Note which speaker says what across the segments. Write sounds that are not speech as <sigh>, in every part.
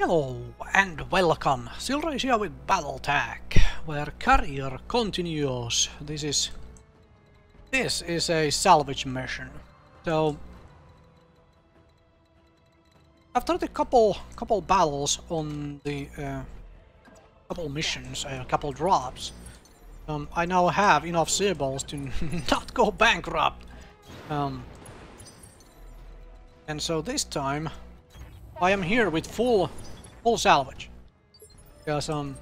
Speaker 1: Hello and welcome. Silra is here with Battletech, where career continues. This is this is a salvage mission. So after the couple couple battles on the uh, couple missions, a uh, couple drops, um, I now have enough C-Bills to <laughs> not go bankrupt. Um, and so this time I am here with full full salvage. Because um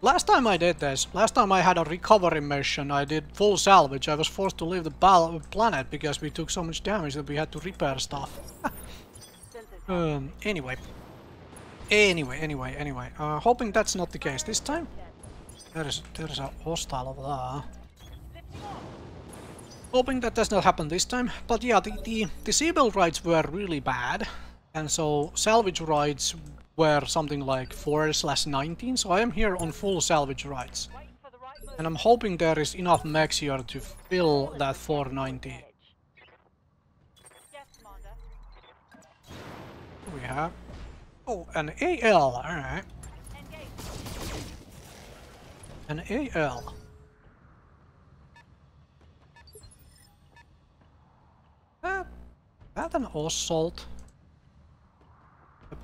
Speaker 1: last time I did this, last time I had a recovery mission, I did full salvage. I was forced to leave the planet because we took so much damage that we had to repair stuff. <laughs> um anyway. Anyway, anyway, anyway. Uh, hoping that's not the case this time. There is there is a hostile over there. Hoping that does not happen this time. But yeah, the, the, the seatbelt rides were really bad. And so salvage rides were something like 4 slash 19, so I am here on full salvage rights. And I'm hoping there is enough mechs here to fill that 490. We have... Oh, an AL, alright. An AL. That, uh, that an assault?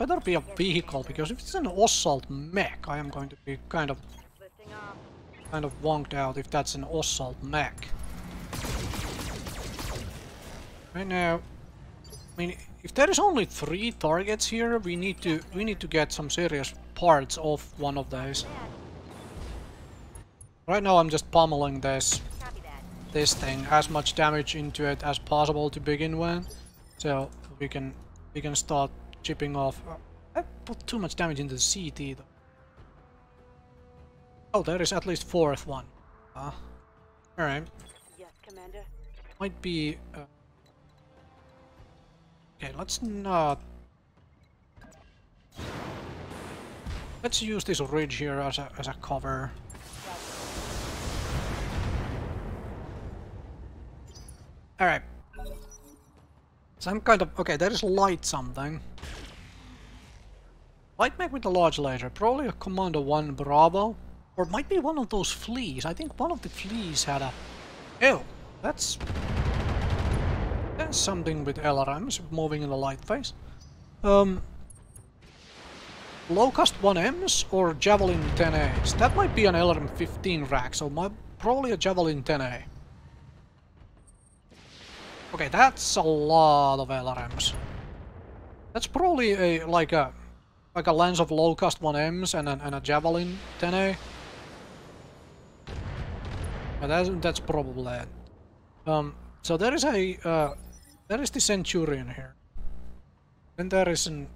Speaker 1: Better be a vehicle, because if it's an assault mech, I am going to be kind of kind of wonked out if that's an assault mech. Right now, I mean, if there is only three targets here, we need to we need to get some serious parts off one of those. Right now, I'm just pummeling this this thing as much damage into it as possible to begin with, so we can we can start chipping off. I put too much damage into the CT though. Oh, there is at least fourth one. Uh, Alright.
Speaker 2: Yes, Commander.
Speaker 1: Might be... Uh... Okay, let's not... Let's use this ridge here as a, as a cover. Alright. Some kind of... Okay, there is light something. Light mech with a large laser. Probably a Commando 1 Bravo. Or might be one of those fleas. I think one of the fleas had a... Ew! That's... That's something with LRMs moving in the light phase. Um... Locust 1Ms or Javelin 10As? That might be an LRM 15 rack, so my, probably a Javelin 10A. Okay, that's a lot of LRMs. That's probably a like a like a lance of Locust 1Ms and, and a Javelin 10A. But that's, that's probably it. Um, so there is a uh, there is the Centurion here. Then there is an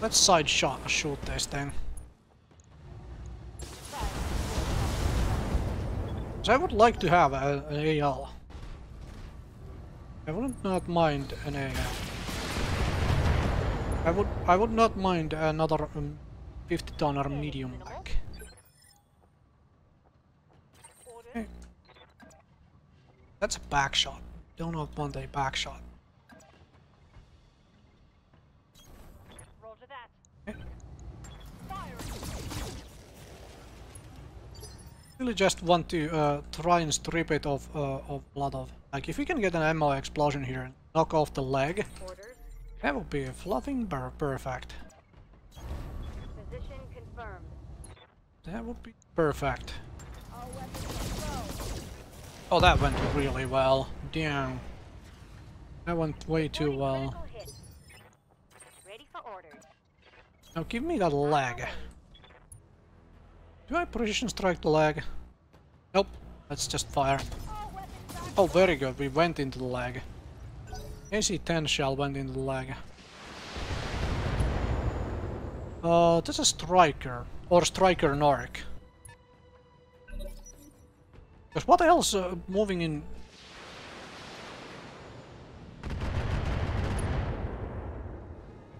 Speaker 1: Let's, side shot a shoot this thing. So I would like to have a, an AL. I would not mind an AL. I would I would not mind another um, 50 tonner medium mech. Okay. That's a back shot. Do not want a back shot. really just want to uh, try and strip it of, uh, of lot of... Like, if we can get an ammo explosion here and knock off the leg, Orders. that would be a fluffing perfect.
Speaker 2: Position confirmed.
Speaker 1: That would be perfect. Oh, that went really well. Damn. That went way too well. Now give me that leg. Do I precision strike the leg? Nope. Let's just fire. Oh, very good. We went into the leg. AC-10 shell went into the leg. Uh, that's a striker. Or striker narc. Because what else uh, moving in...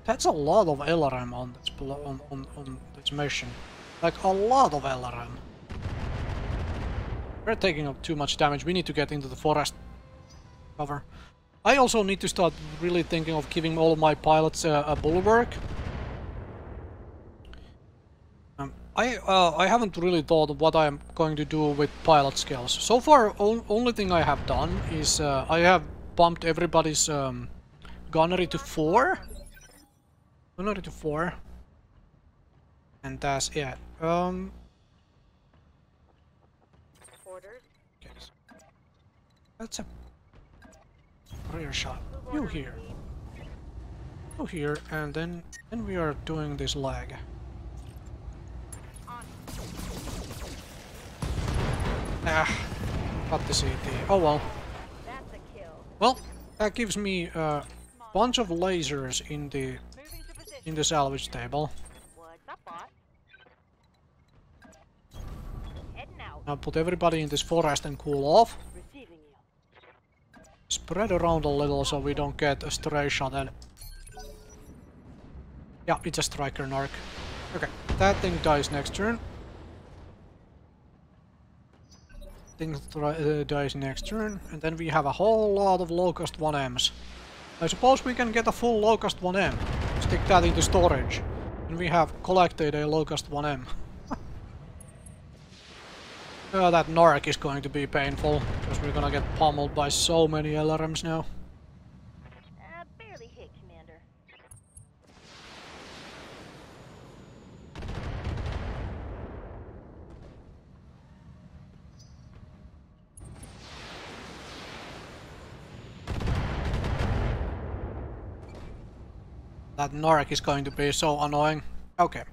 Speaker 1: That's a lot of LRM on this, on, on, on this mission. Like a lot of LRM. We're taking up too much damage. We need to get into the forest cover. I also need to start really thinking of giving all of my pilots uh, a bulwark. Um, I uh, I haven't really thought of what I'm going to do with pilot skills. So far, on, only thing I have done is uh, I have bumped everybody's um, gunnery to four. Gunnery to four. And that's it. Um. Okay. That's a rear shot. You here. You here, and then then we are doing this.
Speaker 2: On.
Speaker 1: Ah, got the CT. Oh well. Well, that gives me a bunch of lasers in the in the salvage table. Now put everybody in this forest and cool off. Spread around a little so we don't get a stray shot at Yeah, it's a striker narc. Okay, that thing dies next turn. Thing uh, dies next turn, and then we have a whole lot of Locust 1Ms. I suppose we can get a full Locust 1M, stick that into storage, and we have collected a Locust 1M. <laughs> Oh, that Narc is going to be painful, because we're gonna get pummeled by so many LRMs now.
Speaker 2: Uh, barely hit, Commander.
Speaker 1: That Narc is going to be so annoying. Okay.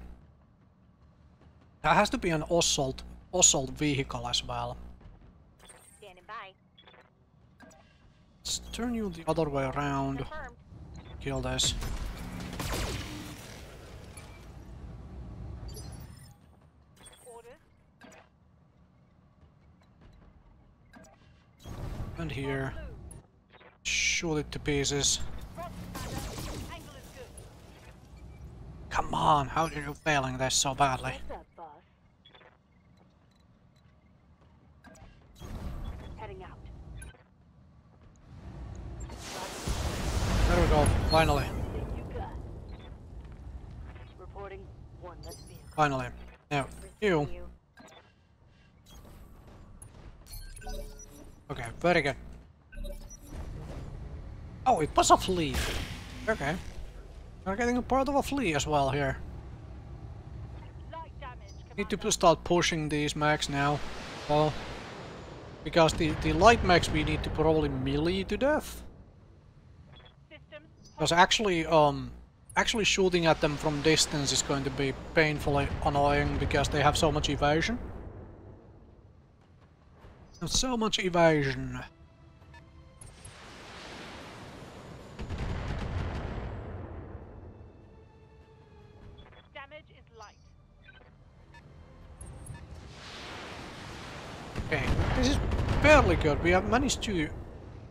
Speaker 1: That has to be an assault, assault vehicle as well.
Speaker 2: Standing by.
Speaker 1: Let's turn you the other way around.
Speaker 2: Confirmed.
Speaker 1: Kill this. And here. Shoot it to pieces.
Speaker 2: Roger, Commander. Angle is good.
Speaker 1: Come on, how are you failing this so badly? There we go, finally. Finally. Now, you. Okay, very good. Oh, it was a flea. Okay. We're getting a part of a flea as well here. Need to start pushing these mechs now. Well, because the, the light mechs we need to probably melee to death. Because actually, um, actually shooting at them from distance is going to be painfully annoying because they have so much evasion. So much evasion.
Speaker 2: Damage is light.
Speaker 1: Okay, this is fairly good. We have managed to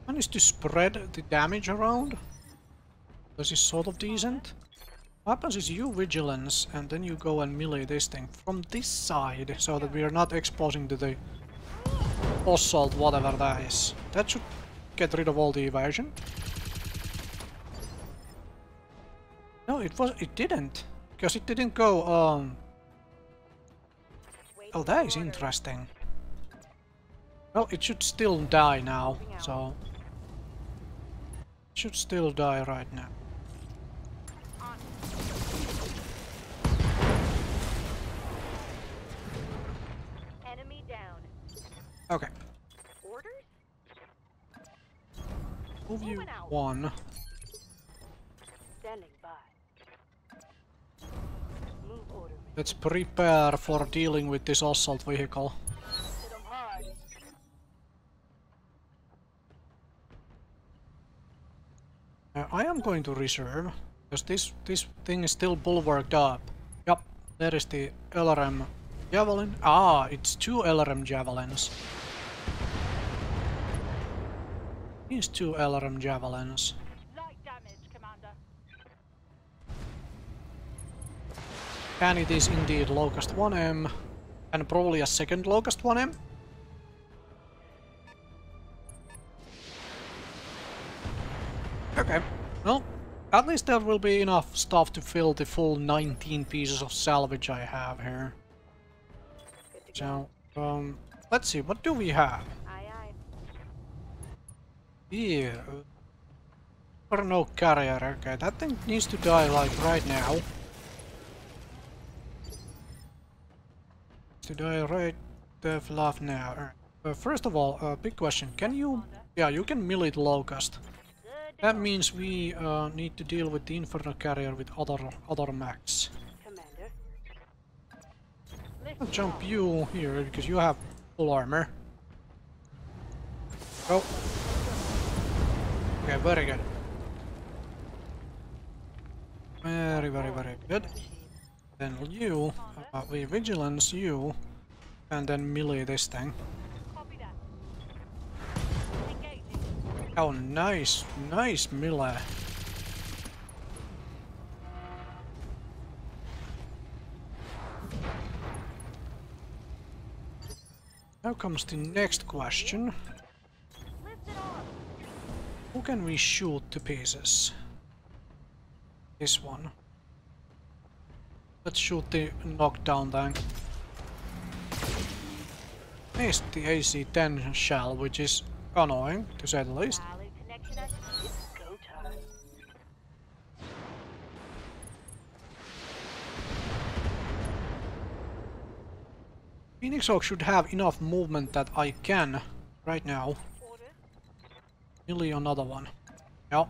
Speaker 1: managed to spread the damage around. This is sort of decent. What happens is you vigilance and then you go and melee this thing from this side so that we are not exposing to the assault whatever that is. That should get rid of all the evasion. No, it was it didn't. Because it didn't go um Oh that is interesting. Well, it should still die now, so... It should still die right now.
Speaker 2: On. Enemy down.
Speaker 1: Okay,
Speaker 2: Orders?
Speaker 1: move you one.
Speaker 2: Standing by. Move order.
Speaker 1: Let's prepare for dealing with this assault vehicle.
Speaker 2: Hit 'em hard.
Speaker 1: Uh, I am going to reserve, because this, this thing is still bulwarked up. Yep, there is the LRM Javelin. Ah, it's two LRM Javelins. These two LRM Javelins.
Speaker 2: Light damage, Commander.
Speaker 1: And it is indeed Locust 1M, and probably a second Locust 1M. Okay, well, at least there will be enough stuff to fill the full 19 pieces of salvage I have here. So, um, let's see, what do we have? Here. No carrier, okay, that thing needs to die like right now. To die right the now. Uh, first of all, uh, big question, can you... Yeah, you can mill it locust. That means we uh, need to deal with the Inferno carrier with other other mechs. I'll jump you here because you have full armor. Oh. Okay, very good. Very, very, very good. Then you, uh, we vigilance you, and then melee this thing. Oh, nice, nice melee. Now comes the next question. Who can we shoot to pieces? This one. Let's shoot the knockdown tank. Missed the AC-10 shell, which is annoying, to say the least. Phoenix should have enough movement that I can, right now, nearly another one. Yeah.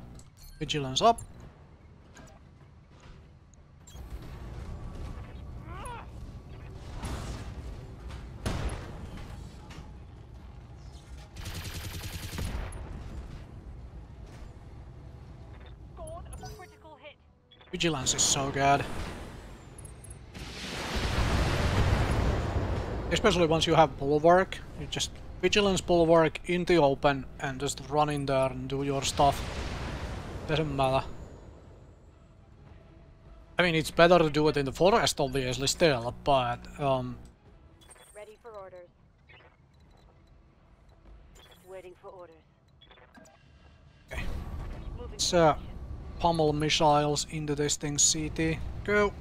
Speaker 1: Vigilance up.
Speaker 2: Scored a critical hit.
Speaker 1: Vigilance is so good. Especially once you have bulwark, you just vigilance bulwark in the open and just run in there and do your stuff. Doesn't matter. I mean, it's better to do it in the forest, obviously, still, but um,
Speaker 2: Ready for orders. Waiting for orders.
Speaker 1: Okay. Let's, uh, pummel missiles into this thing, CT. Go!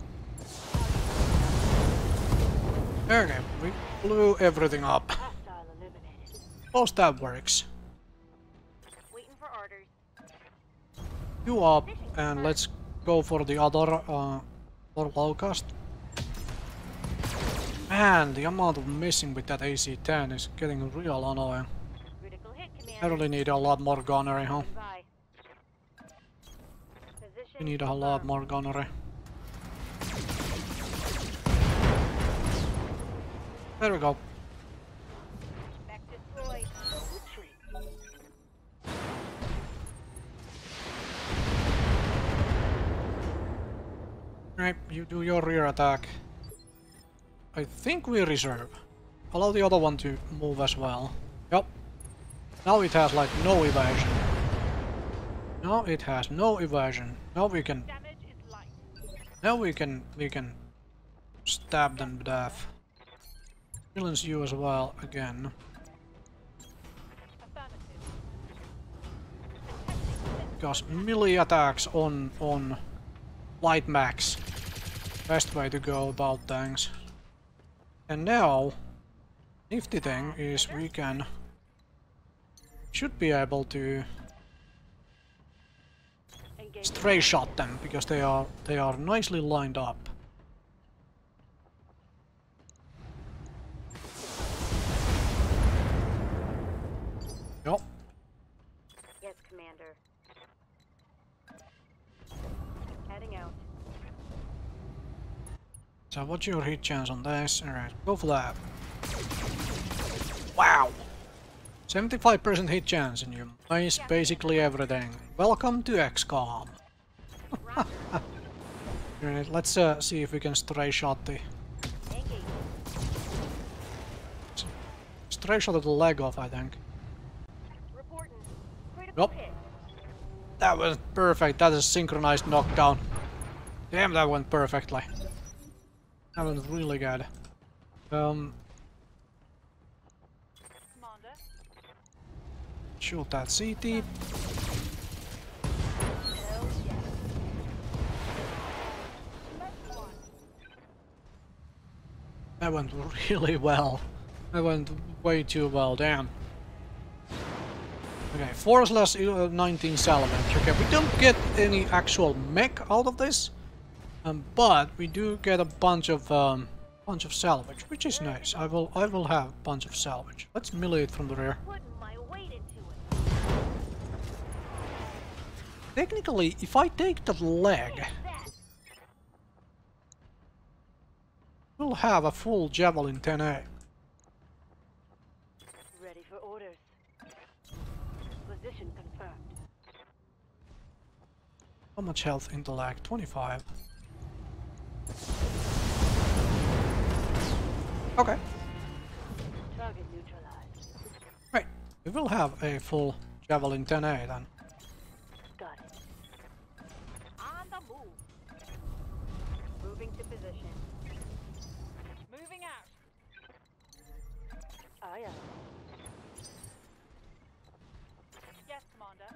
Speaker 1: Okay, we blew everything up. Most that works. You up, and let's go for the other, uh, locust. Man, the amount of missing with that AC-10 is getting real annoying. I really need a lot more gunnery, huh? We need a lot more gunnery. There we go.
Speaker 2: Back destroyed. Retreat.
Speaker 1: Right, you do your rear attack. I think we reserve. Allow the other one to move as well. Yep. Now it has like no evasion. Now it has no evasion. Now we can now we can we can stab them to death. Vigilance you as well again. Because melee attacks on on light mechs. Best way to go about things. And now nifty thing is we can should be able to stray shot them because they are they are nicely lined up. Yep.
Speaker 2: Yes, Commander. Heading out.
Speaker 1: So what's your hit chance on this? Alright, go for that. Wow! 75% hit chance and you miss basically everything. Welcome to XCOM. <laughs> Alright, let's uh, see if we can stray shot the stray shot the leg off I think. Nope. That was perfect, that is synchronized knockdown. Damn that went perfectly. That was really good. Um... Shoot that CT. That went really well. That went way too well, damn. Okay, Forceless uh, 19 Salamander. Okay, we don't get any actual mech out of this. Um, but we do get a bunch of um, bunch of salvage, which is nice. I will I will have a bunch of salvage. Let's melee it from the rear.
Speaker 2: Putting my weight into it.
Speaker 1: Technically, if I take the leg, we'll have a full javelin 10A.
Speaker 2: Ready for orders. Position confirmed.
Speaker 1: How much health intellect? 25. Okay, right. We will have a full javelin 10A then.
Speaker 2: Got it. On the move. Moving to position. Moving out. Oh, aye, aye. Yes, Commander.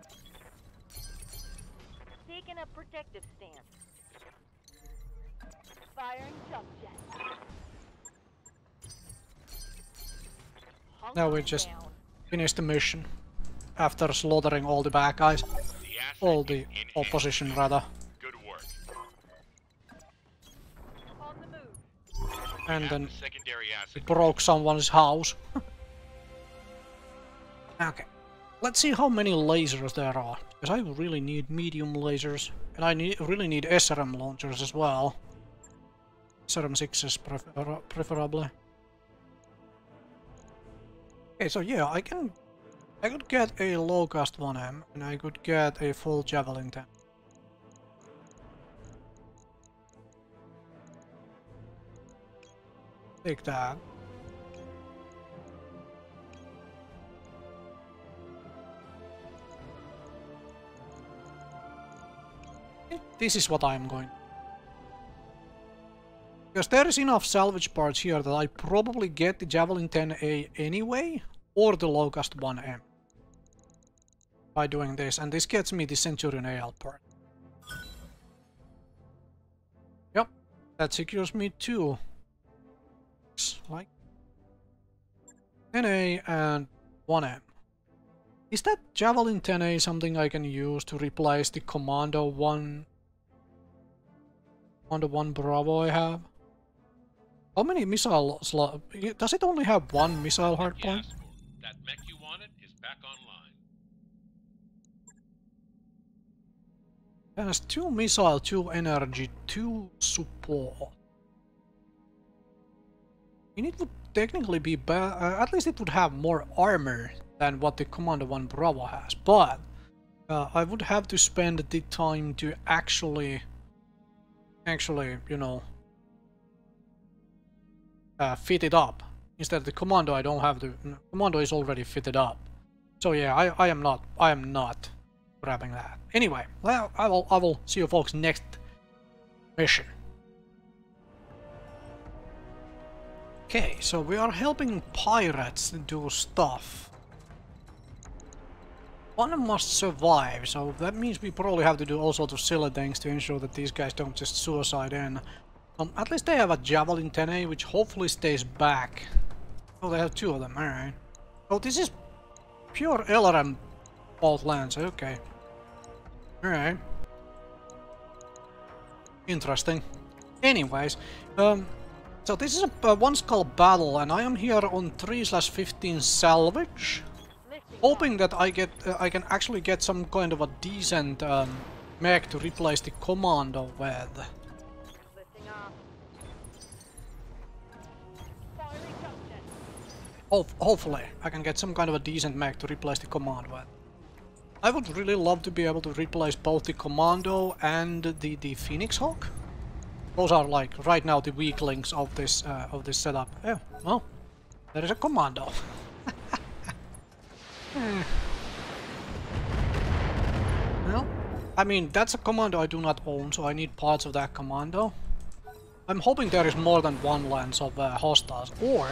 Speaker 2: Taking a protective stance. Firing jump jet.
Speaker 1: Now we just-
Speaker 2: down.
Speaker 1: Finish the mission. After slaughtering all the bad guys. All the opposition rather.
Speaker 3: Good work.
Speaker 2: On the move.
Speaker 1: And then
Speaker 3: the secondary
Speaker 1: we broke someone's house. <laughs> okay. Let's see how many lasers there are. Because I really need medium lasers. And I need, really need SRM launchers as well. 6s prefer preferably. Okay, so yeah, I can... I could get a Locust 1M, and I could get a full Javelin 10. Take that. This is what I'm going. Because there is enough salvage parts here that I probably get the Javelin 10A anyway, or the Locust 1M. By doing this, and this gets me the Centurion AL part. Yep, that secures me two. Like 10A and 1M. Is that Javelin 10A something I can use to replace the Commando 1 Commando 1 Bravo I have? How many missile slot? Does it only have one missile hardpoint?
Speaker 4: Yes, that mech you wanted is back online.
Speaker 1: It has two missile, two energy, two support. And it would technically be better, uh, at least it would have more armor than what the Commando 1 Bravo has, but uh, I would have to spend the time to actually, actually, you know, uh, fit it up. Instead, of the Commando I don't have the Commando is already fitted up. So yeah, I, I am not, I am not grabbing that. Anyway, well, I will, I will see you folks next mission. Okay, so we are helping pirates do stuff. One must survive, so that means we probably have to do all sorts of silly things to ensure that these guys don't just suicide in. Um, at least they have a Javelin 10A, which hopefully stays back. Oh, they have two of them, alright. Oh, this is pure LRM fault lands, okay. Alright. Interesting. Anyways, um, so this is a uh, one skull battle, and I am here on 3 slash 15 salvage, hoping that I get uh, I can actually get some kind of a decent um, mech to replace the commando with. Ho hopefully, I can get some kind of a decent mech to replace the commando with. I would really love to be able to replace both the commando and the the Phoenix Hawk. Those are like right now the weak links of this uh, of this setup. Oh, well, there is a commando. <laughs> Hmm. Well, I mean that's a commando I do not own, so I need parts of that commando. I'm hoping there is more than one lance of uh, hostiles, or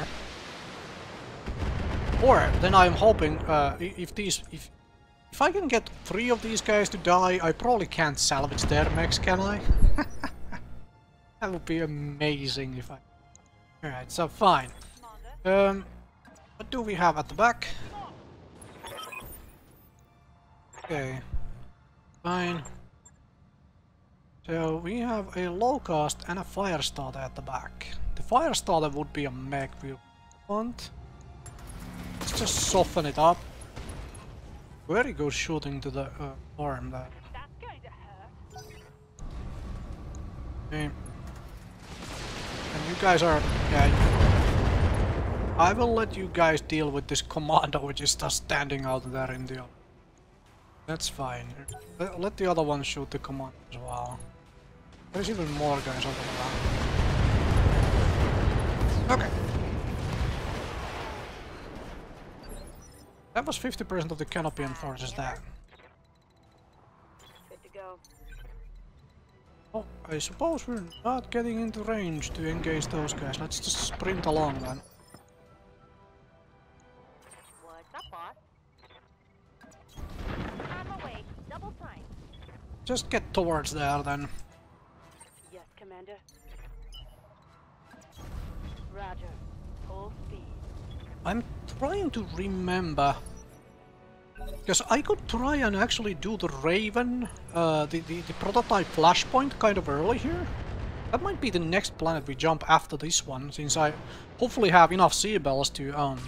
Speaker 1: or then I'm hoping uh, if these if if I can get three of these guys to die, I probably can't salvage their mechs, can I? <laughs> that would be amazing if I Alright, so fine. Um, what do we have at the back? Okay, fine. So we have a Locust and a Firestarter at the back. The Firestarter would be a mech we want. Let's just soften it up. Where he goes shooting to the uh, arm there. Okay. And you guys are... Yeah, I will let you guys deal with this commando which is just standing out there in the... That's fine. Let, let the other one shoot the commando as well. There's even more guys over there. Okay. That was 50% of the Canopian forces there.
Speaker 2: Good to go.
Speaker 1: Oh, I suppose we're not getting into range to engage those guys. Let's just sprint along then.
Speaker 2: What's up, boss? On my way. Double time.
Speaker 1: Just get towards there then.
Speaker 2: Yes, Commander. Roger. Full speed.
Speaker 1: I'm trying to remember. Because I could try and actually do the Raven, uh, the, the, the prototype flashpoint kind of early here. That might be the next planet we jump after this one, since I hopefully have enough C-Bills to um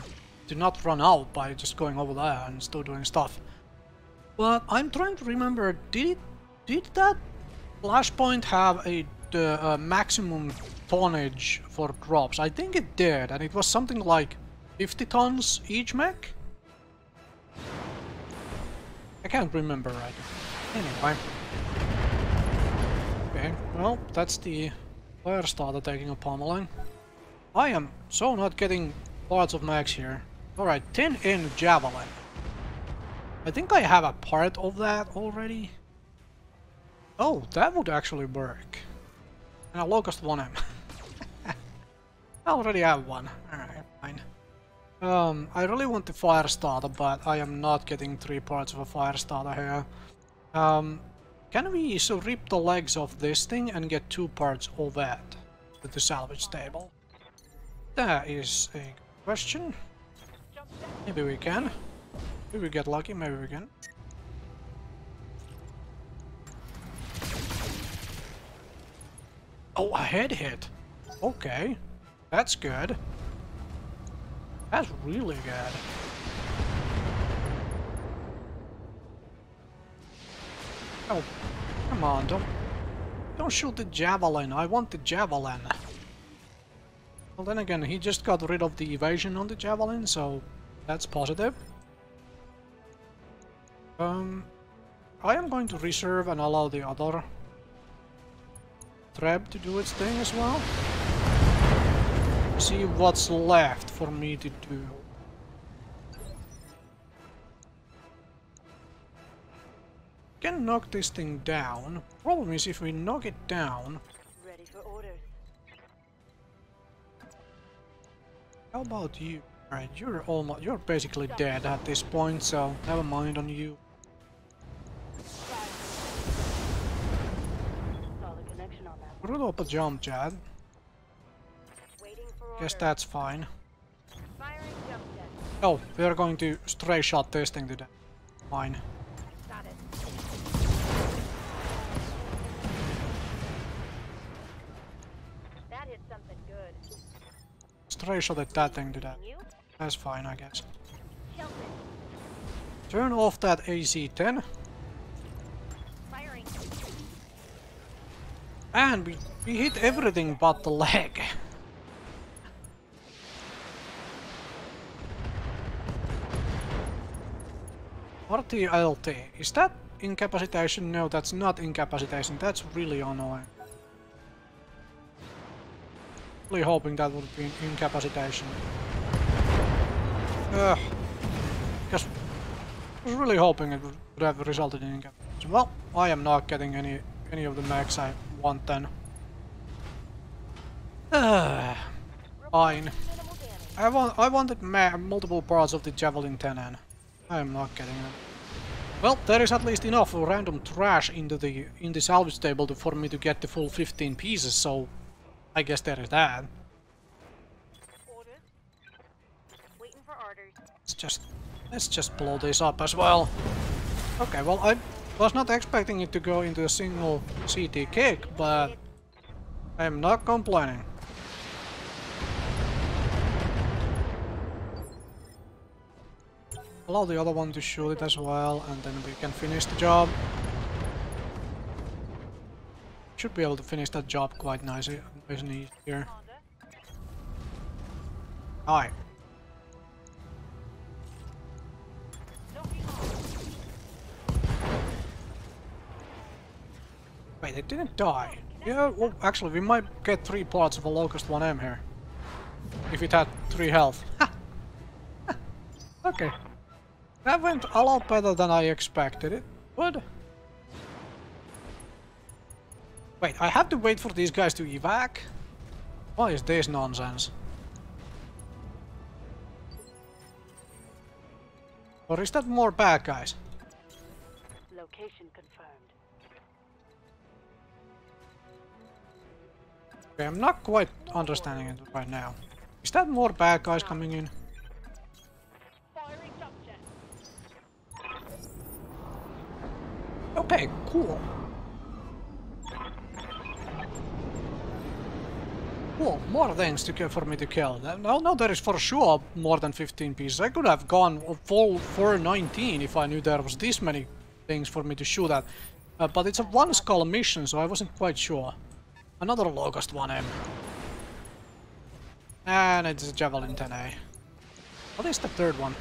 Speaker 1: to not run out by just going over there and still doing stuff. But I'm trying to remember, did it, did that flashpoint have a uh, maximum tonnage for drops? I think it did, and it was something like 50 tons each mech? I can't remember right. Anyway. Okay, well, that's the Firestarter taking a pummeling. I am so not getting parts of mechs here. Alright, 10 in Javelin. I think I have a part of that already. Oh, that would actually work. And a Locust 1M. <laughs> I already have one. Alright, fine. Um, I really want the Firestarter, but I am not getting three parts of a Firestarter here. Um, can we so rip the legs off this thing and get two parts of that with the salvage table? That is a question. Maybe we can. Maybe we get lucky, maybe we can. Oh, a head hit. Okay. That's good. That's really good. Oh, come on, don't... Don't shoot the javelin, I want the javelin. Well then again, he just got rid of the evasion on the javelin, so that's positive. Um, I am going to reserve and allow the other Treb to do its thing as well. See what's left for me to do. Can knock this thing down. Problem is if we knock it down,
Speaker 2: Ready for orders.
Speaker 1: how about you? Alright, you're almost you're basically dead at this point, so never mind on you.
Speaker 2: Solid connection on that.
Speaker 1: Root up a jump, Chad. Guess that's fine.
Speaker 2: Firing jump jet.
Speaker 1: Oh, we are going to stray shot this thing to death. Fine.
Speaker 2: Got it. That hit something good.
Speaker 1: Stray shot at that thing to death. That's fine, I guess. Turn off that AC-10. And we, we hit everything but the leg. RTLT. Is that incapacitation? No, that's not incapacitation. That's really annoying. Really hoping that would be incapacitation. Ugh. Because I was really hoping it would have resulted in incapacitation. Well, I am not getting any any of the mechs I want then. Ah, Fine. I want I wanted multiple parts of the Javelin 10N. I'm not getting it. Well, there is at least enough random trash into the in the salvage table to, for me to get the full 15 pieces, so I guess there is that. Let's just let's just blow this up as well. Okay, well I was not expecting it to go into a single CT kick, but I'm not complaining. Allow the other one to shoot it as well, and then we can finish the job. Should be able to finish that job quite nicely, eh? nice and here. Alright. Wait, they didn't die. Yeah, well, actually, we might get three parts of a Locust 1M here. If it had three health. <laughs> okay. That went a lot better than I expected it would. Wait, I have to wait for these guys to evac? What is this nonsense? Or is that more bad guys?
Speaker 2: Location confirmed.
Speaker 1: Okay, I'm not quite understanding it right now. Is that more bad guys coming in? Okay, cool. Cool, more things to kill for me to kill. Th- No, no, there is for sure more than 15 pieces. I could have gone full for 19 if I knew there was this many things for me to shoot at. Uh, but it's a one skull mission, so I wasn't quite sure. Another Locust 1M. And it's a Javelin 10A. What is the third one?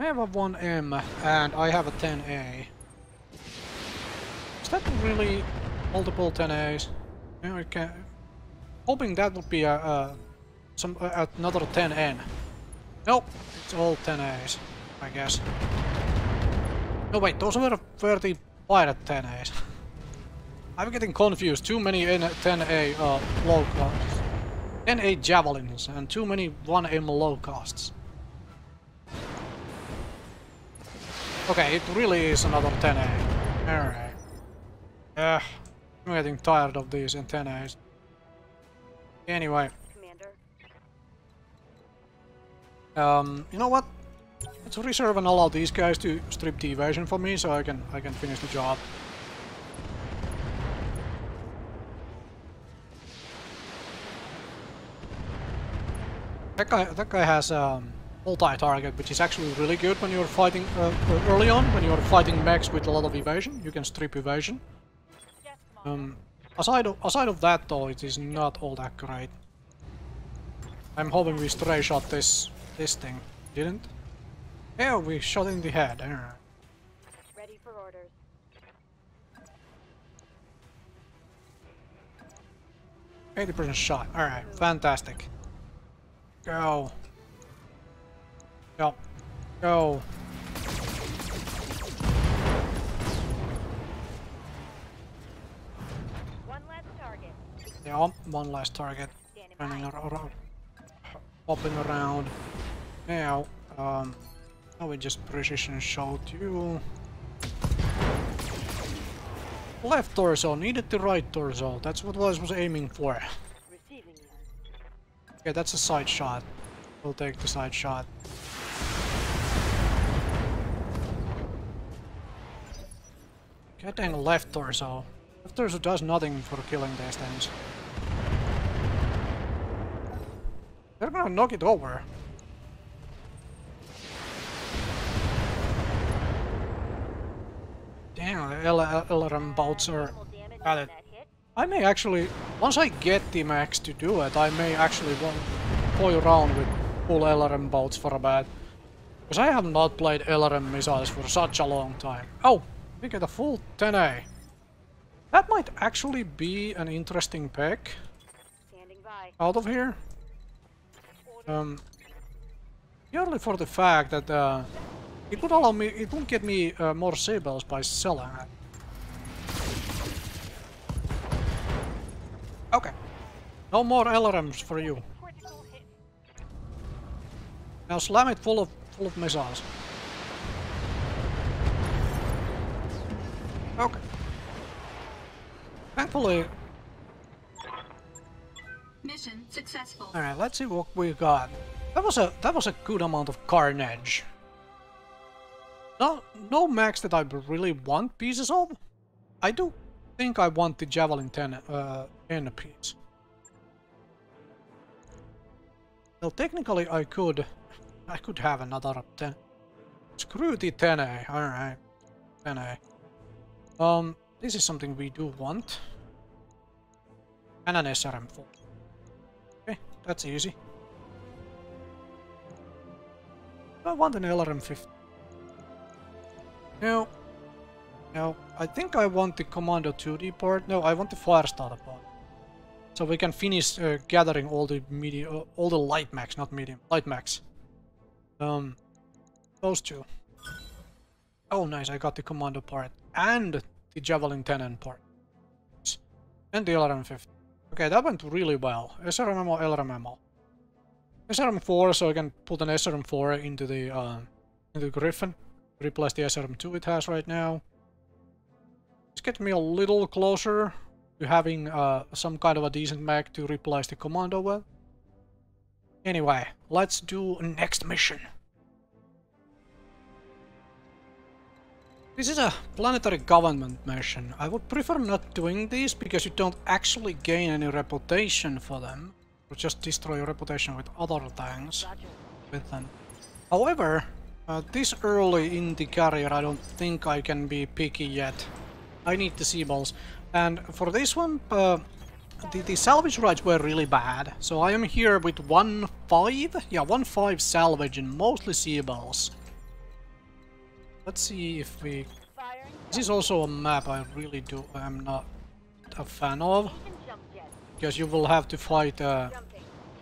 Speaker 1: I have a 1M and I have a 10A. Is that really multiple 10As? Yeah, can. Hoping that would be a, a some uh, another 10N. Nope, it's all 10As, I guess. No wait, those were 30 pirate 10As. I'm getting confused. Too many 10A uh, Locusts. 10A javelins and too many 1M Locusts. Okay, it really is another 10A. Alright. Ugh, I'm getting tired of these 10As. Anyway,
Speaker 2: Commander.
Speaker 1: um, you know what? Let's reserve and allow these guys to strip the evasion for me so I can I can finish the job. That guy that guy has um multi-target, which is actually really good when you're fighting uh, uh, early on, when you're fighting mechs with a lot of evasion. You can strip evasion. Um, aside of aside of that though, it is not all that great. I'm hoping we stray shot this this thing. Didn't? Yeah, we shot in the head. Alright.
Speaker 2: Ready for orders.
Speaker 1: Eighty percent shot. Alright, fantastic. Go. Go. Go.
Speaker 2: One last target.
Speaker 1: Yeah, one last target. Running around. Hopping around. Now, um, now we just precision shot you. Left torso, needed the right torso. That's what I was aiming for. Okay, that's a side shot. We'll take the side shot. Dang left torso. Left torso does nothing for killing these things. They're gonna knock it over. Damn, the LRM boats are Got it. I may actually, once I get the mechs to do it, I may actually toy around with full LRM boats for a bit. Because I have not played LRM missiles for such a long time. Oh, we get a full 10A. That might actually be an interesting
Speaker 2: by.
Speaker 1: out of here. Um, purely for the fact that uh, it would allow me, it would get me uh, more sables by selling it. Okay. No more LRMs for you. Now slam it full of full of missiles. Okay. Thankfully,
Speaker 3: Mission successful.
Speaker 1: Alright, let's see what we got. That was a that was a good amount of carnage. No no mechs that I really want pieces of. I do think I want the Javelin 10 uh 10 piece. Well technically I could I could have another 10. Screw the 10A, alright. 10A. Um this is something we do want. And an SRM4. Okay, that's easy. I want an LRM-50. No. No, I think I want the Commando 2D part. No, I want the Firestarter part. So we can finish uh, gathering all the medium, uh, all the light mechs, not medium, light mechs. Um, those two. Oh, nice! I got the Commando part and the Javelin 10 part, and the LRM-50. Okay, that went really well. SRM ammo, LRMMO. SRM4, so I can put an SRM4 into the uh, into Griffin. Replace the SRM2 it has right now. This gets me a little closer to having uh, some kind of a decent mech to replace the Commando with. Anyway, let's do next mission. This is a planetary government mission. I would prefer not doing these because you don't actually gain any reputation for them. You just destroy your reputation with other things with them. However, uh, this early in the career I don't think I can be picky yet. I need the C-Bills. And for this one, uh, the, the salvage rights were really bad. So I am here with 1-5? Yeah, 1-5 salvage and mostly C-Bills. Let's see if we... This is also a map I really do I'm not a fan of.
Speaker 2: Even jump jet.
Speaker 1: Because you will have to fight uh,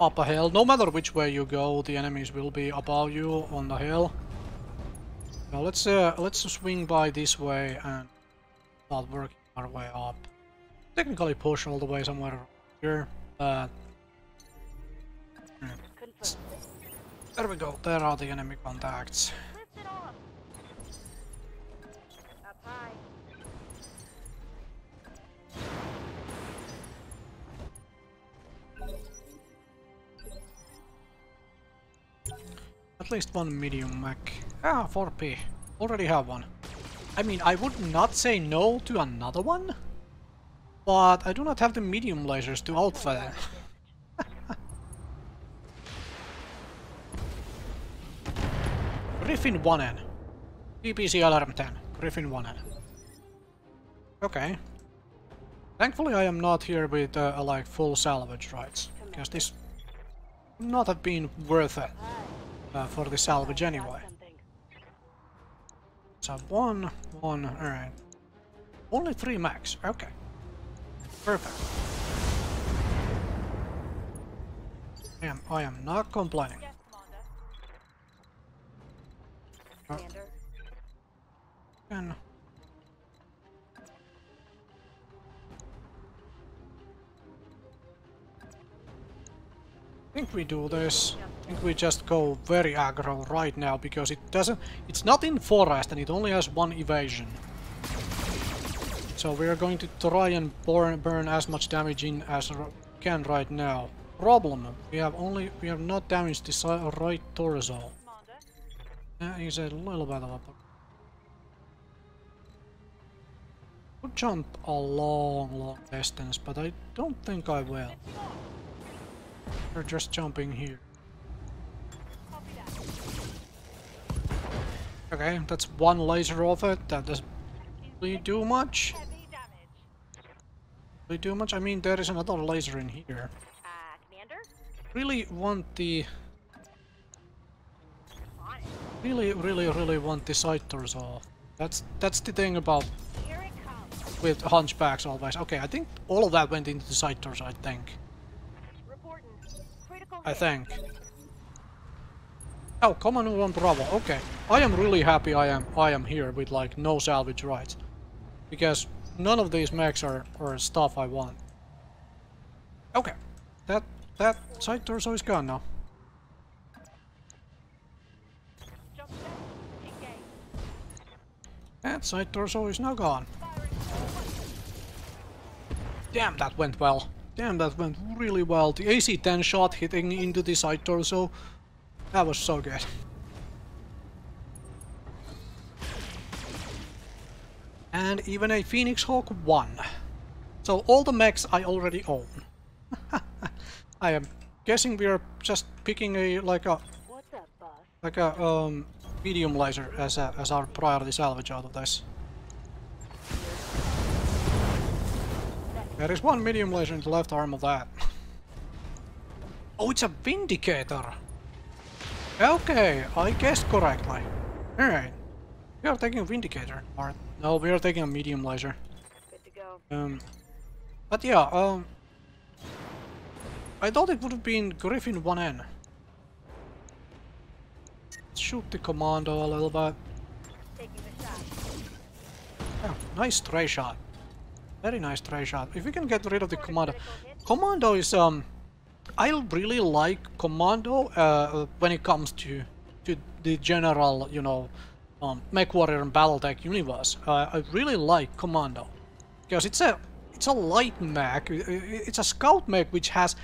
Speaker 1: up a hill. No matter which way you go, the enemies will be above you on the hill. Now let's uh, let's swing by this way and start working our way up. Technically push all the way somewhere here, but there we go. There are the enemy contacts. At least one medium mech. Ah, 4p. Already have one. I mean, I would not say no to another one, but I do not have the medium lasers to outfit that. <laughs> Griffin 1N. PPC LRM 10. Griffin 1N. Okay. Thankfully I am not here with uh, like full salvage rights, because this would not have been worth it uh, for the salvage anyway. So one, one, alright. Only three mechs, okay. Perfect. I am, I am not complaining.
Speaker 2: Yes, Commander.
Speaker 1: Uh, think we do this. I think we just go very aggro right now because it doesn't. It's not in forest and it only has one evasion. So we are going to try and burn, burn as much damage in as can right now. Problem: we have only we have not damaged the right torso. That is a little bit of a could jump a long, long distance, but I don't think I will.
Speaker 2: Off.
Speaker 1: We're just jumping here. Okay, that's one laser of it. That doesn't really do much. Really do much. I mean, there is another laser in here. Really want the, really, really, really want the side torso. That's that's the thing about with hunchbacks always. Okay, I think all of that went into the side torso. I think. I think. Oh, Commando 1 Bravo. Okay, I am really happy. I am I am here with like no salvage rights, because none of these mechs are are stuff I want. Okay, that that side torso is gone now.
Speaker 2: Jump jet. Engage.
Speaker 1: That side torso is now gone. Damn, that went well. Damn, that went really well. The AC-10 shot hitting into the side torso. That was so good. And even a Phoenix Hawk 1. So all the mechs I already own. <laughs> I am guessing we are just picking a like a
Speaker 2: What's up, boss?
Speaker 1: like a um medium laser as a, as our priority salvage out of this. There is one medium laser in the left arm of that. Oh, it's a Vindicator! Okay, I guessed correctly. Alright. We are taking a Vindicator. Or, no, we are taking a medium laser.
Speaker 2: Good to go.
Speaker 1: Um, but yeah, um... I thought it would have been Griffin 1N. Let's shoot the commando a little bit.
Speaker 2: Taking the shot.
Speaker 1: Oh, nice stray shot. Very nice stray shot. If we can get rid of the commando. Commando is um I really like commando uh, when it comes to to the general, you know, um, MechWarrior and BattleTech universe. Uh, I really like commando because it's a it's a light mech. It's a scout mech which has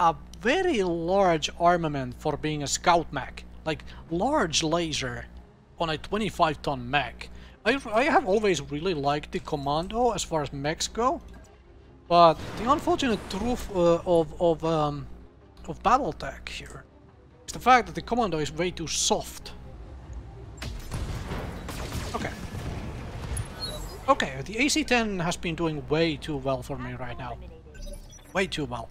Speaker 1: a very large armament for being a scout mech, like large laser on a 25 ton mech. I, I have always really liked the commando as far as mechs go. But the unfortunate truth uh, of of um, of BattleTech here is the fact that the commando is way too soft. Okay. Okay, the AC-10 has been doing way too well for me right now. Way too well.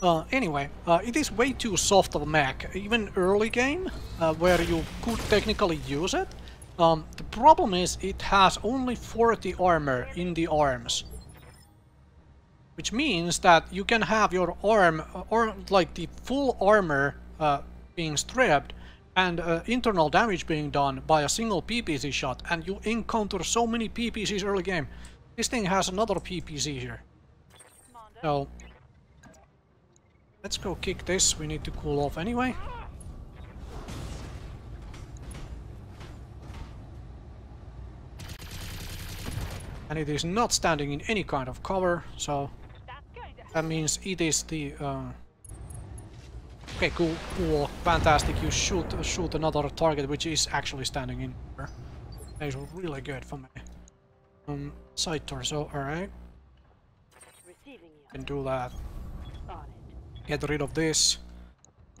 Speaker 1: Uh, anyway, uh, it is way too soft of a mech, even early game, uh, where you could technically use it. Um, the problem is it has only 40 armor in the arms. Which means that you can have your arm, uh, or like the full armor uh, being stripped, and uh, internal damage being done by a single PPC shot, and you encounter so many PPCs early game. This thing has another PPC here. So let's go kick this. We need to cool off anyway. And it is not standing in any kind of cover, so that means it is the. Uh... Okay, cool, cool, fantastic. You shoot shoot another target which is actually standing in cover. That is really good for me. Um, side torso, alright, can do that. Get rid of this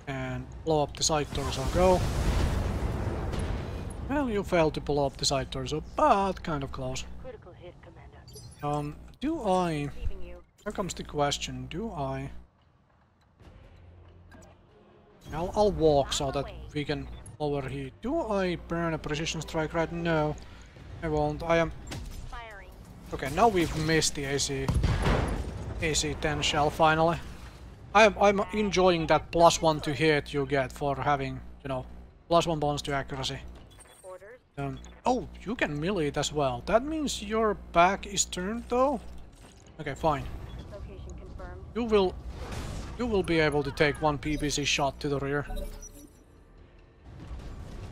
Speaker 1: and blow up the side torso go. Well, you failed to blow up the side torso, but kind of close.
Speaker 2: Critical hit, Commander.
Speaker 1: Um, do I... Here comes the question, do I... I'll, I'll walk so that we can overheat. Do I burn a precision strike right? No, I won't. I am... Okay, now we've missed the AC... AC-10 shell finally. I'm, I'm enjoying that plus one to hit you get for having, you know, plus one bonus to accuracy. Um, oh, you can melee it as well. That means your back is turned though? Okay, fine.
Speaker 2: Location confirmed.
Speaker 1: You will... You will be able to take one PPC shot to the rear.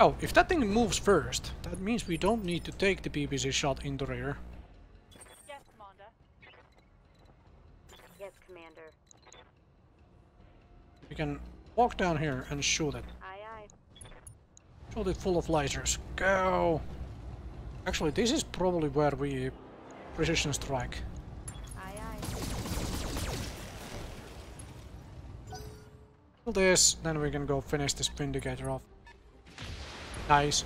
Speaker 1: Oh, if that thing moves first, that means we don't need to take the PPC shot in the rear.
Speaker 2: Yes, Commander. Yes, Commander.
Speaker 1: We can walk down here and shoot it. It full of lasers. Go! Actually, this is probably where we precision strike. Kill this, then we can go finish this Vindicator off. Nice.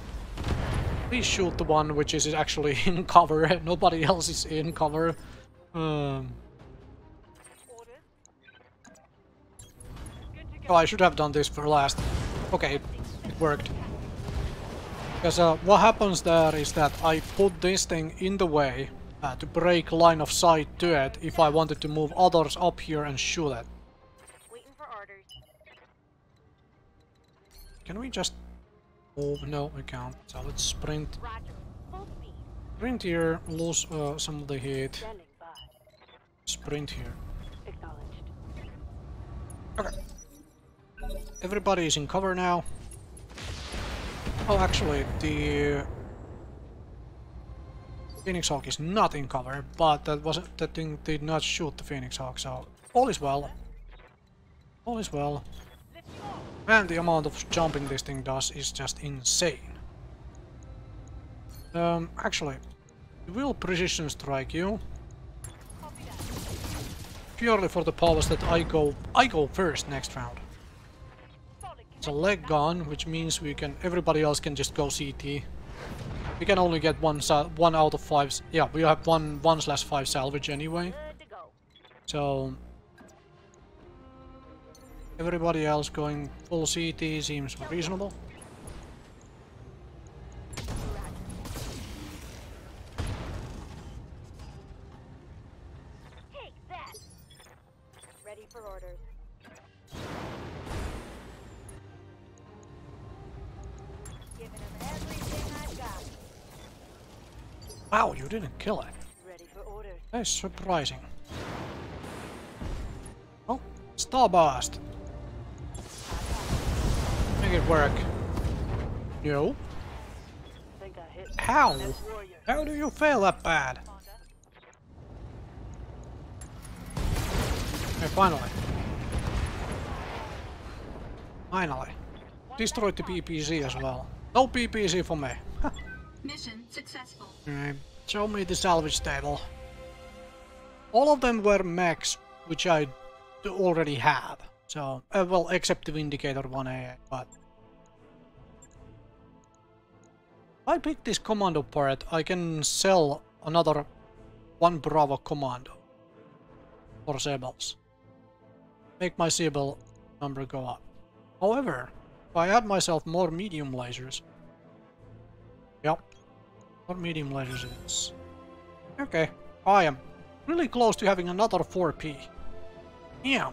Speaker 1: Please shoot the one which is actually <laughs> in cover. Nobody else is in cover. Um, oh. I should have done this for last. Okay, it worked. Because uh, what happens there is that I put this thing in the way uh, to break line of sight to it if I wanted to move others up here and shoot it.
Speaker 2: Waiting for orders.
Speaker 1: Can we just move? No, we can't. So let's sprint. Sprint here, lose uh, some of the heat. Sprint here.
Speaker 2: Acknowledged.
Speaker 1: Okay. Everybody is in cover now. Oh, actually, the Phoenix Hawk is not in cover, but that wasn't that thing did not shoot the Phoenix Hawk, so all is well. All is well. And the amount of jumping this thing does is just insane. Um, actually, will precision strike you. Purely for the powers that I go I go first next round. It's a leg gun, which means we can everybody else can just go CT. We can only get one one out of five. Yeah, we have one one slash five salvage anyway. So everybody else going full CT seems reasonable. Wow, you didn't kill it.
Speaker 2: Ready for orders.
Speaker 1: That's surprising. Oh, Starburst. Make it work. No.
Speaker 2: Think
Speaker 1: How? How do you fail that bad? Okay, finally. Finally. Destroyed the PPC as well. No PPC for me. <laughs>
Speaker 3: Mission successful.
Speaker 1: Alright, show me the salvage table. All of them were mechs, which I already have. So, uh, well, except the Vindicator 1A, but... If I pick this commando part, I can sell another one Bravo commando. For C-Bills. Make my C-Bill number go up. However, if I add myself more medium lasers... Yep, what medium lasers is? Okay, I am really close to having another 4P. Yeah.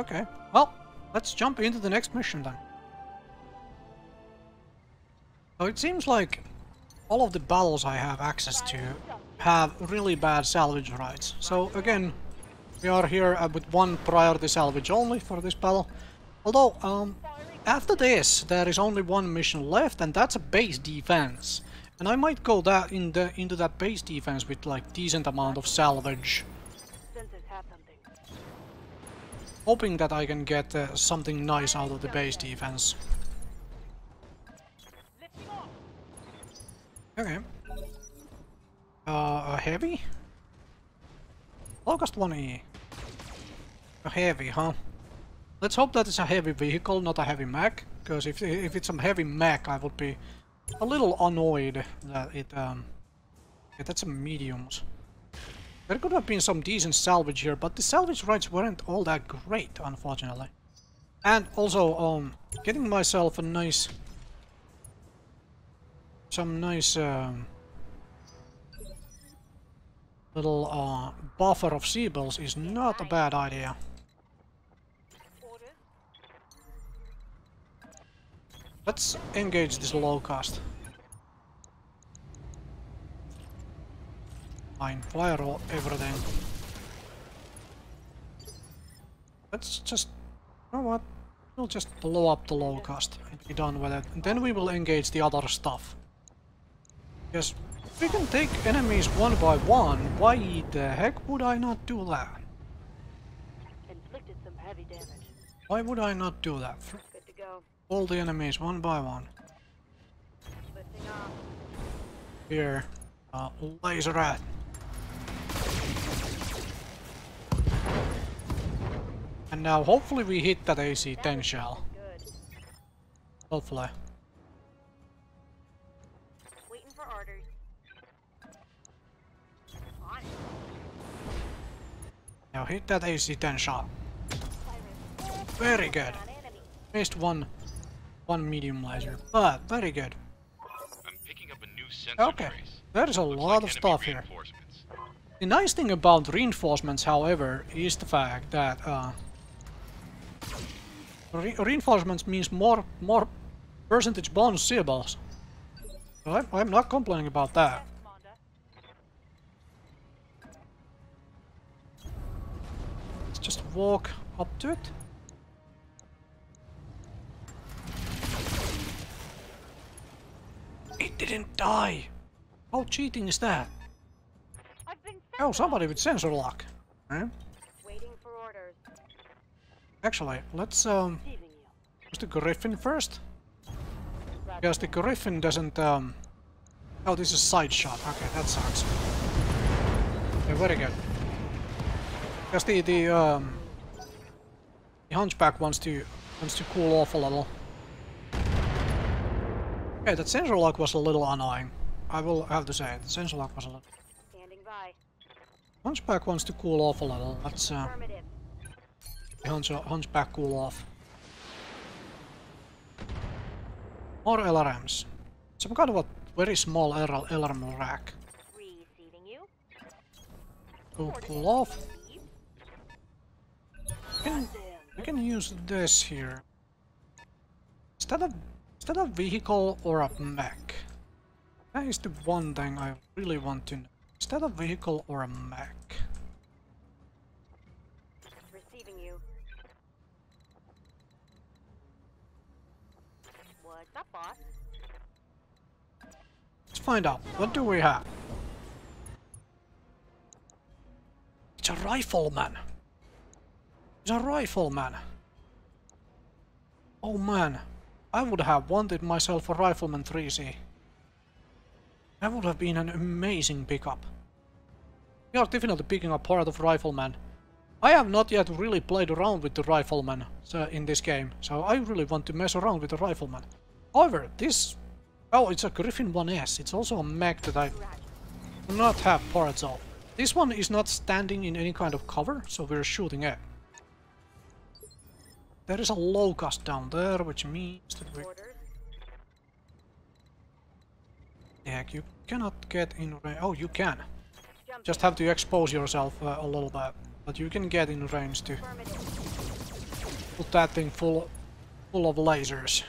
Speaker 1: Okay, well, let's jump into the next mission then. So it seems like all of the battles I have access to have really bad salvage rights. So again, we are here uh, with one priority salvage only for this battle. Although, um, after this, there is only one mission left, and that's a base defense. And I might go that in the into that base defense with like decent amount of salvage, hoping that I can get uh, something nice out of the base defense. Okay. Uh, a heavy? Locust 1E. A heavy, huh? Let's hope that it's a heavy vehicle, not a heavy mech. Because if, if it's a heavy mech, I would be a little annoyed that it, um... Yeah, that's a mediums. There could have been some decent salvage here, but the salvage rights weren't all that great, unfortunately. And also, um, getting myself a nice... Some nice, um... Little, uh, buffer of C-Bills is not a bad idea. Let's engage this Locust. Fine, fire all, everything. Let's just... You know what? We'll just blow up the Locust and be done with it. And then we will engage the other stuff. Because if we can take enemies one by one, why the heck would I not do that?
Speaker 2: Inflicted some heavy damage.
Speaker 1: Why would I not do that?
Speaker 2: Good to go.
Speaker 1: All the enemies one by one. Here, uh, laser rat. And now hopefully we hit that AC-10 shell. Hopefully.
Speaker 2: Waiting for orders.
Speaker 1: Now hit that AC-10 shot. Very good. Missed one, one medium laser, but very good.
Speaker 4: I'm picking up a new sensor
Speaker 1: Okay,
Speaker 4: trace.
Speaker 1: there is a
Speaker 4: Looks
Speaker 1: lot
Speaker 4: like
Speaker 1: of stuff here. The nice thing about reinforcements, however, is the fact that uh, re reinforcements means more more percentage bonus C-Bills. So I'm, I'm not complaining about that. Let's just walk up to it. It didn't die! How cheating is that? Oh, somebody with sensor lock. Eh?
Speaker 2: Waiting
Speaker 1: Actually, let's um, use the Griffin first. Because the Griffin doesn't um... Oh, this is side shot. Okay, that sucks. Okay, very good. Because the, the um... The Hunchback wants to wants to cool off a little. Okay, that sensor lock was a little annoying. I will have to say. The sensor lock was a little...
Speaker 2: Standing by.
Speaker 1: Hunchback wants to cool off a little. Let's uh, hunch, Hunchback cool off. More LRMs. Some kind of a very small LR LRM rack.
Speaker 2: You.
Speaker 1: Cool, cool off. We can, can use this here. Instead of, instead of vehicle or a mech. That is the one thing I really want to know. Instead of vehicle or a mech.
Speaker 2: Receiving you. What's up, boss?
Speaker 1: Let's find out. What do we have? It's a rifleman. It's a rifleman. Oh man, I would have wanted myself a rifleman 3C. That would have been an amazing pickup. We are definitely picking up part of rifleman. I have not yet really played around with the rifleman in this game, so I really want to mess around with the rifleman. However, this Oh, it's a Griffin 1S. It's also a mech that I do not have parts of. This one is not standing in any kind of cover, so we're shooting it. There is a Locust down there, which means that we... Heck, you cannot get in range. Oh, you can. Just have to expose yourself uh, a little bit. But you can get in range to put that thing full, full of lasers.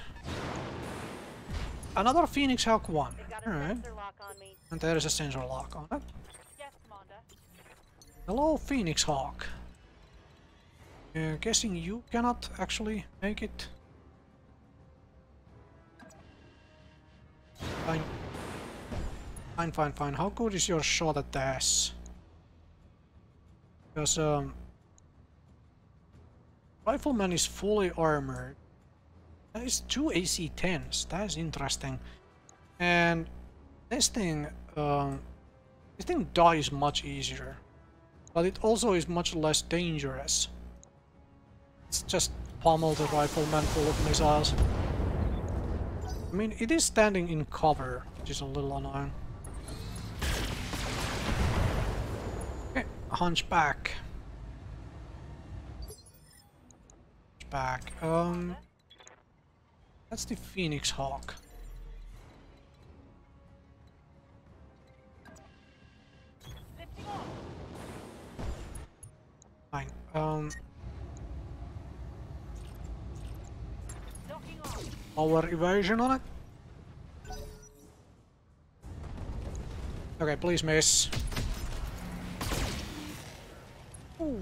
Speaker 1: Another Phoenix Hawk 1.
Speaker 2: They've got a
Speaker 1: Alright.
Speaker 2: sensor lock on me.
Speaker 1: And there is a sensor lock on it. Hello, Phoenix Hawk. Uh, guessing you cannot actually make it. Fine. Fine, fine, fine. How good is your shot at this? Because, um... Rifleman is fully armored. That is two AC-10s. That is interesting. And this thing, um... This thing dies much easier. But it also is much less dangerous. It's just pummel the rifleman full of missiles. I mean, it is standing in cover, which is a little annoying. Okay, hunchback. Hunchback. Um, that's the Phoenix Hawk. Fine. Um, Power evasion on it. Okay, please miss. Ooh.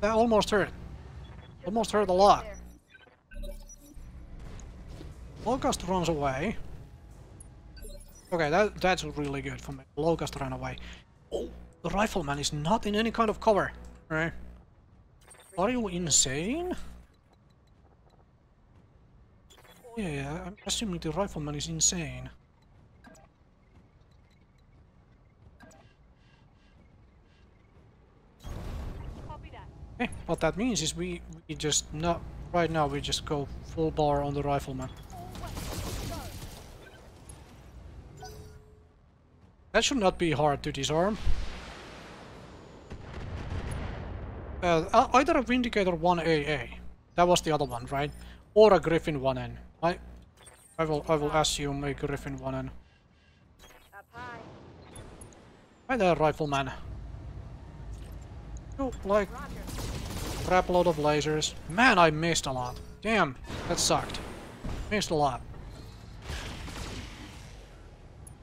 Speaker 1: That almost hurt. Almost hurt a lot. Locust runs away. Okay, that that's really good for me. Locust ran away. Oh, the rifleman is not in any kind of cover. Right? Are you insane? Yeah, I'm assuming the rifleman is insane.
Speaker 2: That.
Speaker 1: Eh, what that means is we, we just not right now we just go full bar on the rifleman. That should not be hard to disarm. Uh, e- either a Vindicator 1AA, that was the other one, right? Or a Griffin 1N. I, I will, I will assume a Griffin 1N.
Speaker 2: Up high.
Speaker 1: Hi there, rifleman. You like crap load of lasers. Man, I missed a lot. Damn, that sucked. Missed a lot.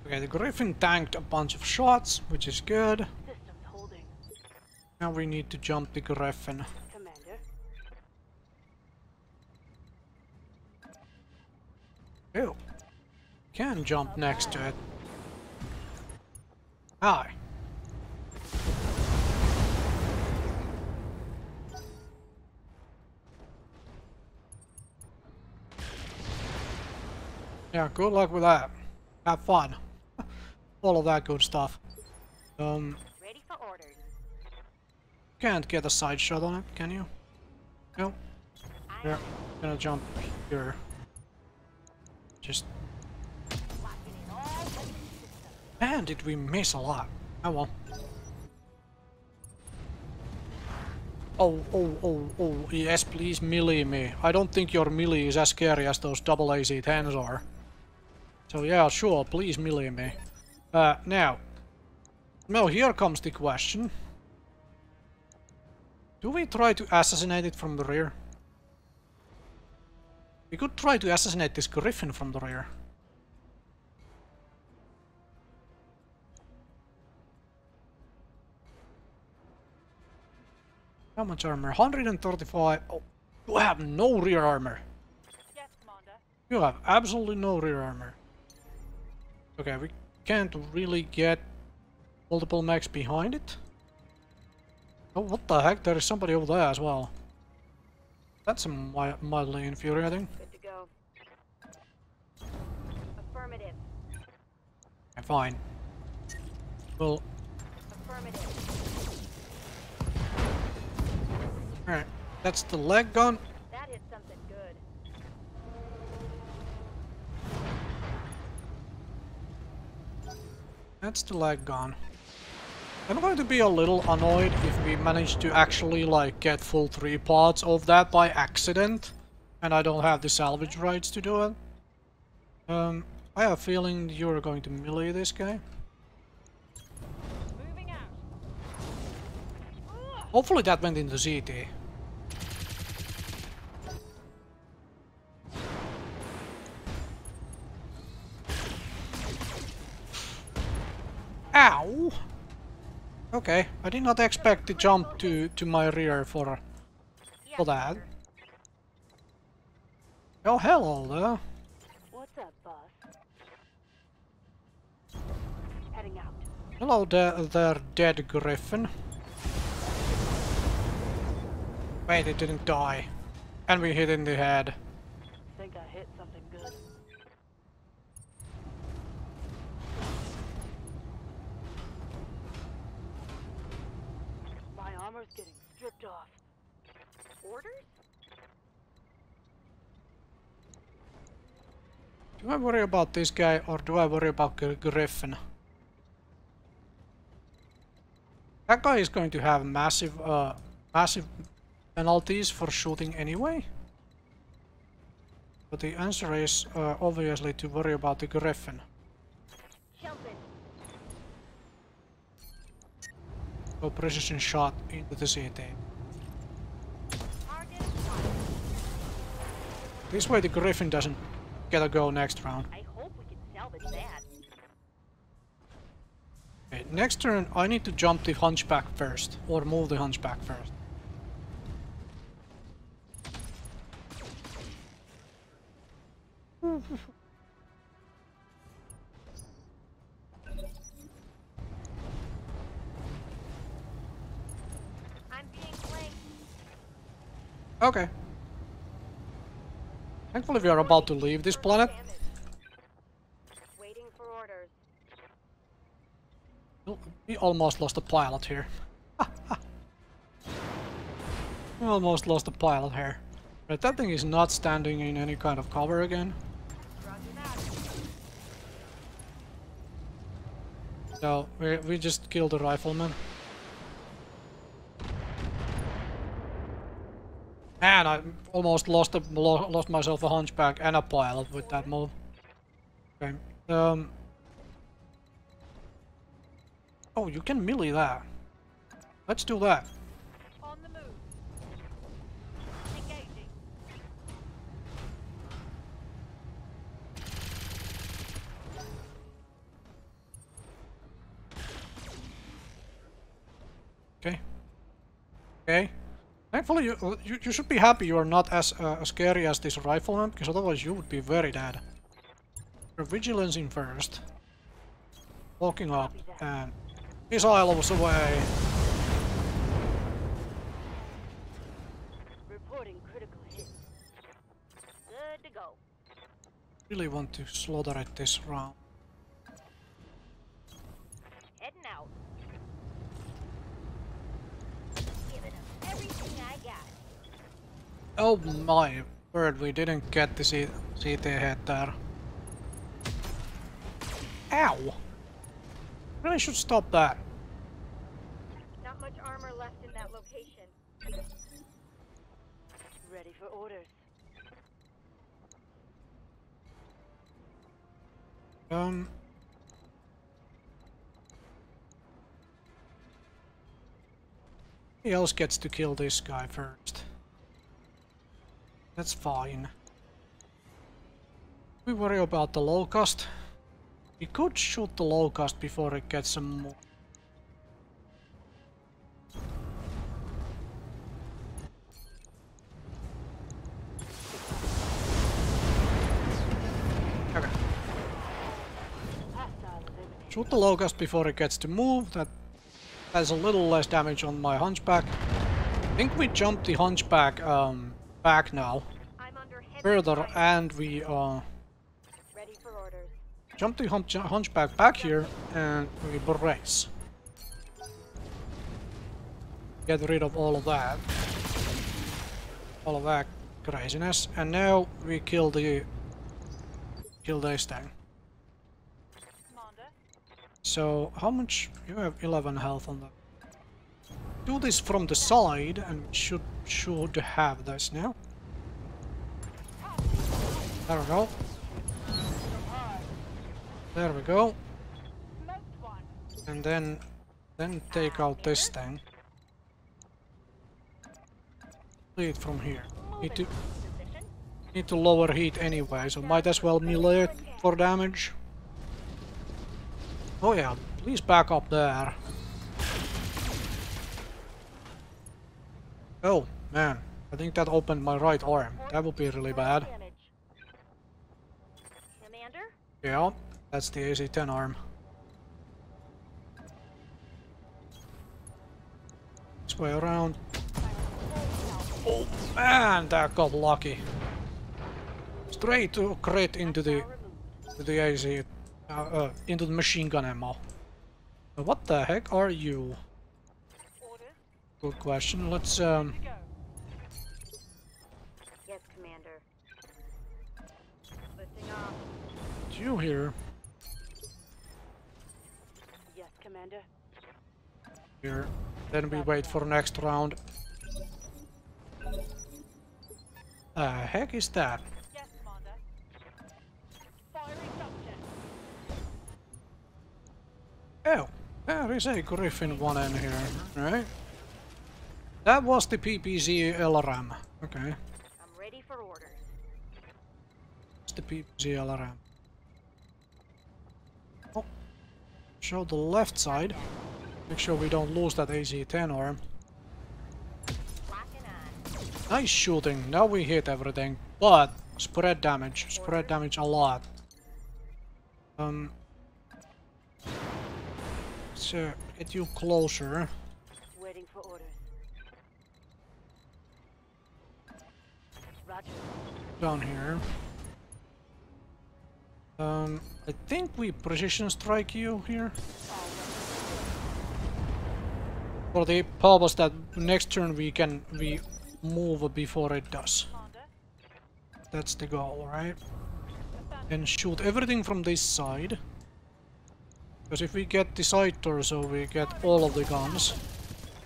Speaker 1: Okay, the Griffin tanked a bunch of shots, which is good. Now we need to jump the Griffin. Ew. Can jump next to it. Hi. Yeah, good luck with that. Have fun. <laughs> All of that good stuff. Um,
Speaker 2: Ready for orders.
Speaker 1: Can't get a side shot on it, can you? No. Yeah, gonna jump here. Just man, did we miss a lot? Oh well. Oh, oh, oh, oh, yes, please melee me. I don't think your melee is as scary as those double AC-10s are. So yeah, sure, please melee me. Uh, now. Now here comes the question. Do we try to assassinate it from the rear? We could try to assassinate this griffin from the rear. How much armor? 135. Oh, you have no rear armor.
Speaker 2: Yes, Commander.
Speaker 1: You have absolutely no rear armor. Okay, we can't really get multiple mechs behind it. Oh, what the heck? There is somebody over there as well. That's mi mildly infuriating.
Speaker 2: Good to go. Affirmative.
Speaker 1: Okay, fine. Well,
Speaker 2: Affirmative.
Speaker 1: alright. That's the leg gun.
Speaker 2: That is something good.
Speaker 1: That's the leg gun. I'm going to be a little annoyed if we manage to actually like get full three parts of that by accident and I don't have the salvage rights to do it. Um, I have a feeling you're going to melee this guy. Hopefully that went into CT. Ow! Okay, I did not expect to jump to, to my rear for, for that. Oh, hello there.
Speaker 2: What's up, boss? Heading out.
Speaker 1: Hello there, there, dead griffin. Wait, it didn't die. And we hit in the head.
Speaker 2: Think I hit something good. My armor's getting stripped off. Orders?
Speaker 1: Do I worry about this guy or do I worry about Gr- Griffin? That guy is going to have massive, uh, massive penalties for shooting anyway. But the answer is uh, obviously to worry about the Griffin. So precision shot into the CT. This way the Griffin doesn't get a go next round.
Speaker 2: I hope we can salvage that.
Speaker 1: Okay, next turn I need to jump the Hunchback first, or move the Hunchback first.
Speaker 2: I'm being.
Speaker 1: Okay. Thankfully we are about to leave this planet.
Speaker 2: Orders.
Speaker 1: We almost lost a pilot here. <laughs> we almost lost a pilot here. Right, that thing is not standing in any kind of cover again. So we, we just killed the rifleman. Man, I almost lost a, lo lost myself a hunchback and a pilot with that move. Okay. Um. Oh, you can melee that. Let's do that. Thankfully, you, you, you should be happy you are not as uh, scary as this rifleman, because otherwise you would be very dead. Your vigilance in first. Walking up, and missiles away.
Speaker 2: Reporting critical hit. Good to go.
Speaker 1: Really want to slaughter it this round.
Speaker 2: Heading out. Giving them everything I got.
Speaker 1: Oh my word, we didn't get the see, see head there. Ow! Really should stop that.
Speaker 2: Not much armor left in that location. Ready for orders.
Speaker 1: Um. He else gets to kill this guy first. That's fine. We worry about the locust. We could shoot the locust before it gets some more. Okay. Shoot the locust before it gets to move. That has a little less damage on my hunchback. I think we jumped the hunchback um, back now
Speaker 2: I'm under
Speaker 1: further and we uh,
Speaker 2: Ready for orders.
Speaker 1: jump the hunch hunchback back here and we brace. Get rid of all of that. All of that craziness. And now we kill the kill this thing. So how much you have 11 health on that. Do this from the side and should should have this now. There we go. There we go. And then then take out this thing. Lead from here. Need to need to lower heat anyway, so might as well melee it for damage. Oh yeah, please back up there. Oh man, I think that opened my right arm. That would be really bad.
Speaker 2: Commander.
Speaker 1: Yeah, that's the AC-10 arm. This way around. Oh man, that got lucky. Straight to crit into the to the AC, uh, uh, into the machine gun ammo. What the heck are you? Good question. Let's um. You here?
Speaker 2: Yes, Commander.
Speaker 1: Here. Then we wait for next round. The heck is that?
Speaker 2: Yes, Commander. Firing.
Speaker 1: Oh, there is a Griffin one in here, right? That was the PPC LRM. Okay,
Speaker 2: I'm ready for orders.
Speaker 1: it's the PPC LRM. Oh, show the left side. Make sure we don't lose that AC-10 arm. Nice shooting. Now we hit everything, but spread damage. Spread damage a lot. Um, so get you closer.
Speaker 2: Waiting for orders. Roger.
Speaker 1: down here. Um, I think we precision strike you here. For the purpose that next turn we can we move before it does. That's the goal, right? And shoot everything from this side. Because if we get the side torso, we get all of the guns.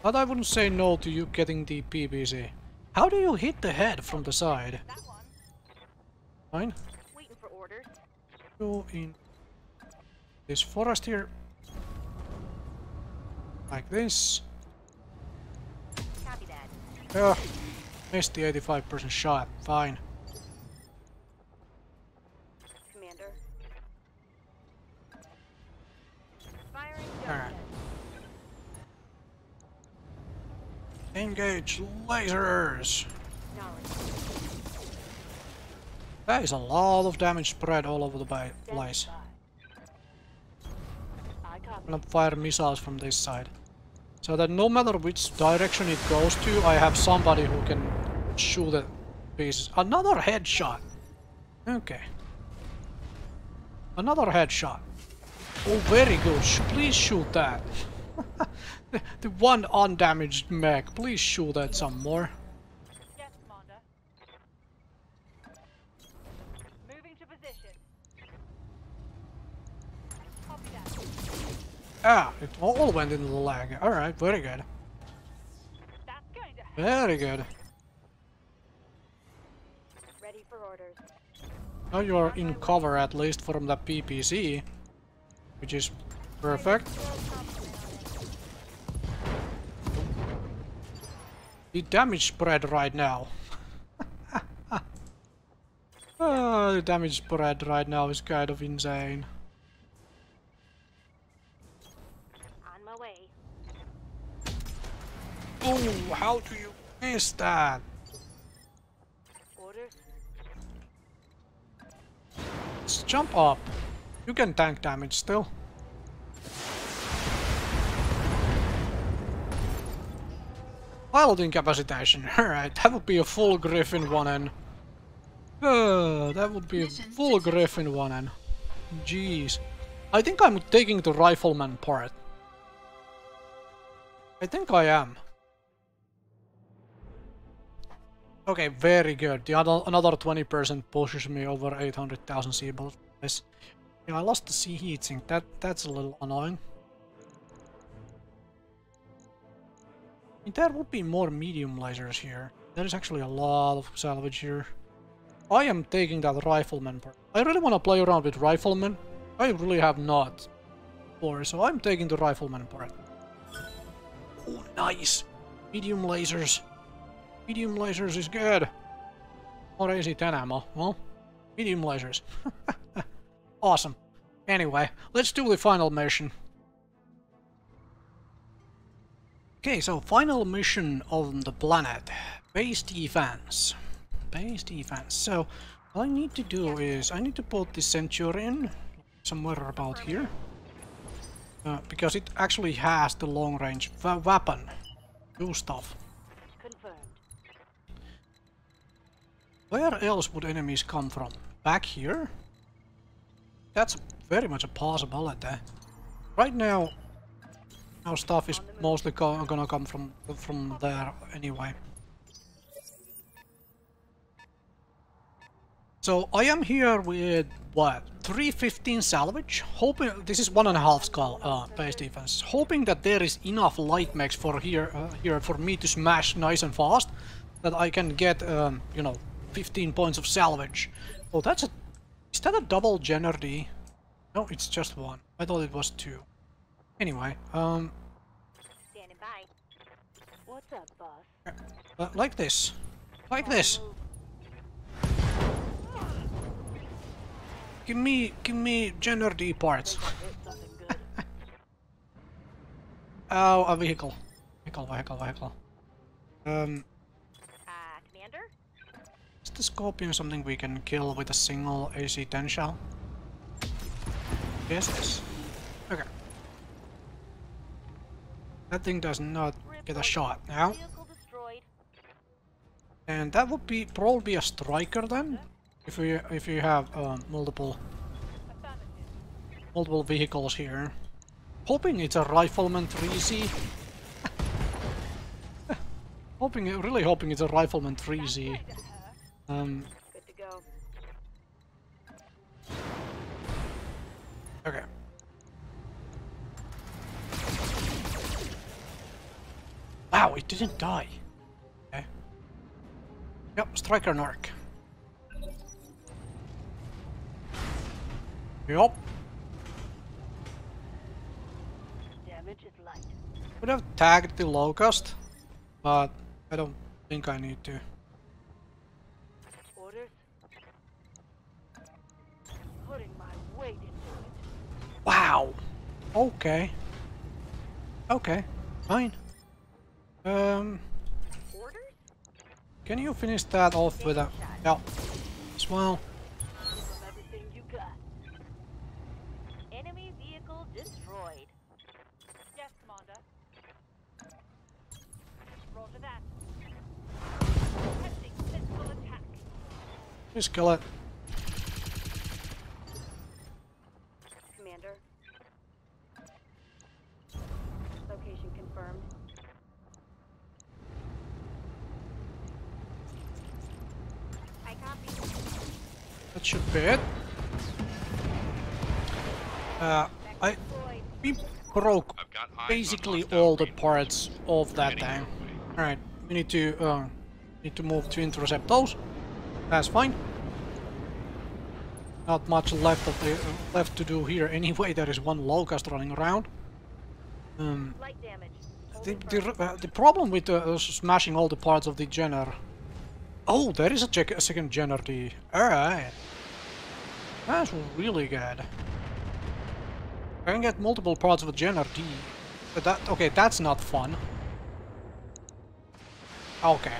Speaker 1: But I wouldn't say no to you getting the PPC. How do you hit the head from the side? Fine.
Speaker 2: Waiting for orders.
Speaker 1: go in this forest here. Like this.
Speaker 2: Copy that.
Speaker 1: Yeah, missed the 85% shot. Fine.
Speaker 2: Commander.
Speaker 1: Alright. Engage lasers.
Speaker 2: Knowledge.
Speaker 1: That is a lot of damage spread all over the place. I'm fire missiles from this side. So that no matter which direction it goes to, I have somebody who can shoot the pieces. Another headshot! Okay. Another headshot. Oh, very good. Please shoot that. the, <laughs> the one undamaged mech. Please shoot that some more.
Speaker 2: Yes, Commander. Moving to position. Copy that.
Speaker 1: Ah, it all went into the lag. Alright, very good. Very good.
Speaker 2: Ready for orders.
Speaker 1: Now you're in cover at least from the PPC. Which is perfect. The damage spread right now. <laughs> Ah, the damage spread right now is kind of insane. Oh, how do you miss that?
Speaker 2: Orders.
Speaker 1: Let's jump up. You can tank damage still. Pilot incapacitation. <laughs> Alright, that would be a full Griffin one N. Uh, that would be a full. Griffin one N. Jeez. I think I'm taking the rifleman part. I think I am. Okay, very good. The other another 20% pushes me over 800,000 C-Bills. Yes. Yeah, I lost the sea heating. That that's a little annoying. There would be more medium lasers here. There is actually a lot of salvage here. I am taking that rifleman part. I really want to play around with rifleman. I really have not before, so I'm taking the rifleman part. Oh, nice! Medium lasers. Medium lasers is good. What is it, 10 ammo. Well, medium lasers. <laughs> awesome. Anyway, let's do the final mission. Okay, so final mission on the planet. Base defense. Base defense. So, all I need to do is, I need to put the Centurion somewhere about here. Uh, because it actually has the long range weapon. Do stuff. Where else would enemies come from? Back here? That's very much a possibility. Right now, our stuff is mostly go gonna come from from there anyway. So I am here with what 315 salvage, hoping this is one and a half skull uh, base defense, hoping that there is enough light mechs for here uh, here for me to smash nice and fast, that I can get um, you know 15 points of salvage. Oh, that's a is that a double Jenner D? No, it's just one. I thought it was two. Anyway, um,
Speaker 2: Standing by. What's up, boss?
Speaker 1: uh, like this, like this. Give me, give me Jenner D parts.
Speaker 2: Hit something good. <laughs>
Speaker 1: Oh, a vehicle. Vehicle, vehicle, vehicle. Um,
Speaker 2: Uh,
Speaker 1: the Scorpion something we can kill with a single AC-10 shell? Yes, is. Okay. That thing does not get a shot now. And that would be probably a striker then? If you if you have um, multiple multiple vehicles here. Hoping it's a rifleman 3Z. <laughs> hoping really hoping it's a rifleman 3Z.
Speaker 2: Going to hurt.
Speaker 1: Um
Speaker 2: Good to go.
Speaker 1: okay. Wow, it didn't die. Okay. Yep, striker narc. Yep.
Speaker 2: Damage is light.
Speaker 1: Would have tagged the locust, but I don't think I need to. Wow. Okay. Okay. Fine. Um, can you finish that off with a yeah? As well.
Speaker 2: Give them everything you got. Enemy vehicle destroyed. Yes, Commander. Roger that. Testing physical attack.
Speaker 1: Just kill it.
Speaker 2: Commander. Location confirmed. I copy.
Speaker 1: That should be it. Uh, I we broke
Speaker 4: I've got eyes on
Speaker 1: basically all the parts of that
Speaker 4: Heading
Speaker 1: thing. Alright, we need to uh, need to move to intercept those. That's fine. Not much left of the uh, left to do here <laughs> anyway. There is one locust running around. Um, the the, uh, the problem with uh, smashing all the parts of the Jenner. Oh, there is a, check, a second Jenner D. Alright. That's really good. I can get multiple parts of a Jenner D. But that okay, that's not fun. Okay.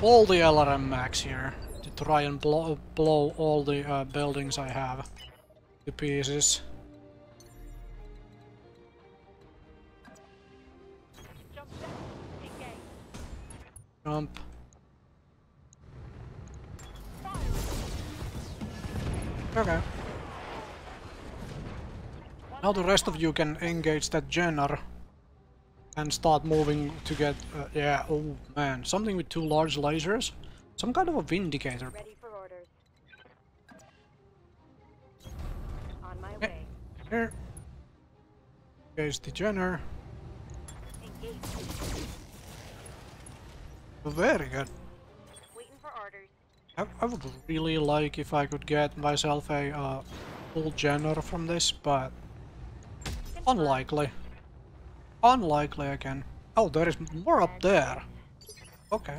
Speaker 1: All the LRM max here to try and blow, blow all the uh, buildings I have to pieces.
Speaker 2: Jump
Speaker 1: Okay. Now the rest of you can engage that Jenner and start moving to get... Uh, yeah, oh man, something with two large lasers? Some kind of a Vindicator.
Speaker 2: Ready for orders. On my way.
Speaker 1: Here. Here's the Jenner.
Speaker 2: Engage.
Speaker 1: Very good. I, I would really like if I could get myself a uh, full Jenner from this, but unlikely. Unlikely again. Oh, there is more up there. Okay.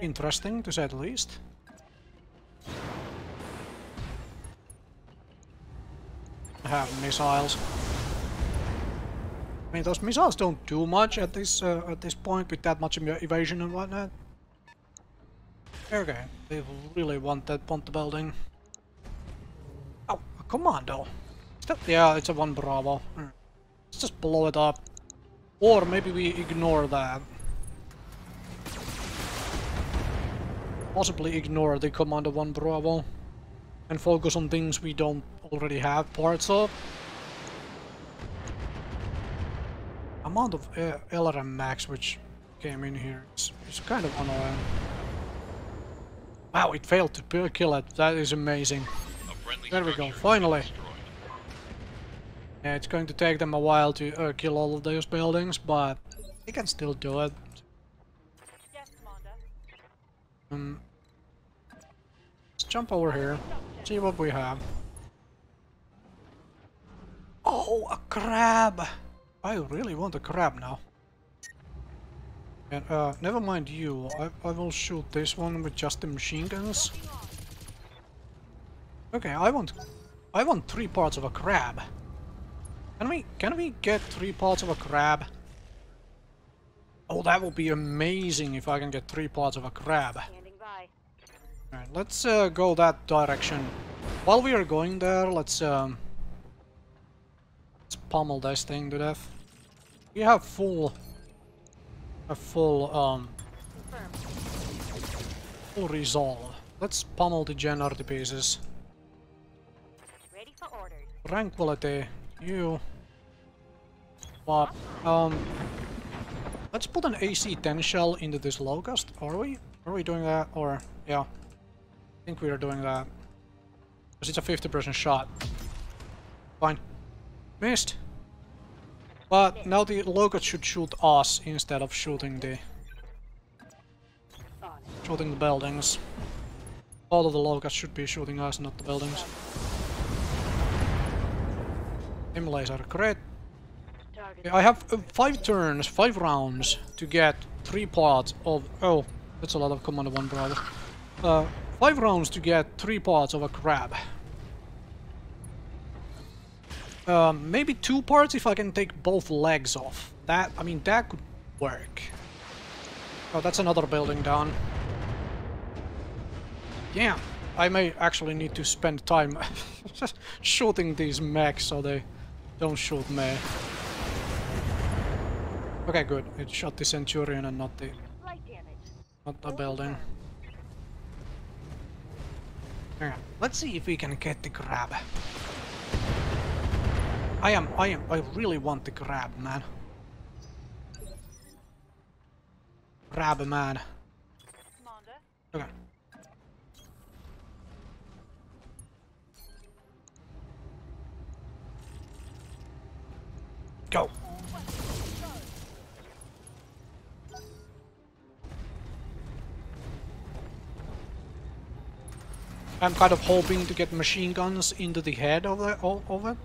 Speaker 1: Interesting, to say the least. I have missiles. I mean, those missiles don't do much at this uh, at this point with that much ev- evasion and whatnot. Okay, they really want that the building. Oh, a commando. Yeah, it's a one Bravo. Hmm. Let's just blow it up. Or maybe we ignore that. possibly ignore the Commando 1 Bravo and focus on things we don't already have parts of. Amount of uh, LRM max which came in here is, is kind of annoying. Wow, it failed to kill it. That is amazing. There we go, finally. Yeah, it's going to take them a while to uh, kill all of those buildings, but they can still do it.
Speaker 2: Yes.
Speaker 1: Um, let's jump over here, see what we have. Oh, a crab! I really want a crab now. And, uh, never mind you. I, I will shoot this one with just the machine guns. Okay, I want... I want three parts of a crab. Can we... Can we get three parts of a crab? Oh, that would be amazing if I can get three parts of a crab. Alright, let's uh, go that direction. While we are going there, let's um, let's pummel this thing to death. We have full, a full um, full resolve. Let's pummel the gen pieces.
Speaker 2: Ready for orders.
Speaker 1: Tranquility, you. But um, let's put an AC-10 shell into this locust. Are we? Are we doing that? Or yeah, I think we are doing that. Because it's a 50% shot. Fine. Missed. But now the locust should shoot us instead of shooting the shooting the buildings. All of the locusts should be shooting us, not the buildings. Dim laser, great. I have five turns, five rounds to get three parts of. Oh, that's a lot of Commando 1 Bravo. Uh, five rounds to get three parts of a crab. Um, maybe two parts if I can take both legs off. That, I mean, that could work. Oh, that's another building down. Yeah, I may actually need to spend time <laughs> shooting these mechs so they don't shoot me. Okay, good. It shot the Centurion and not the not the building. Yeah. Let's see if we can get the crab. I am, I am, I really want to grab, man. Grab, man.
Speaker 2: Commander.
Speaker 1: Okay. Go. I'm kind of hoping to get machine guns into the head of, the, of, of it.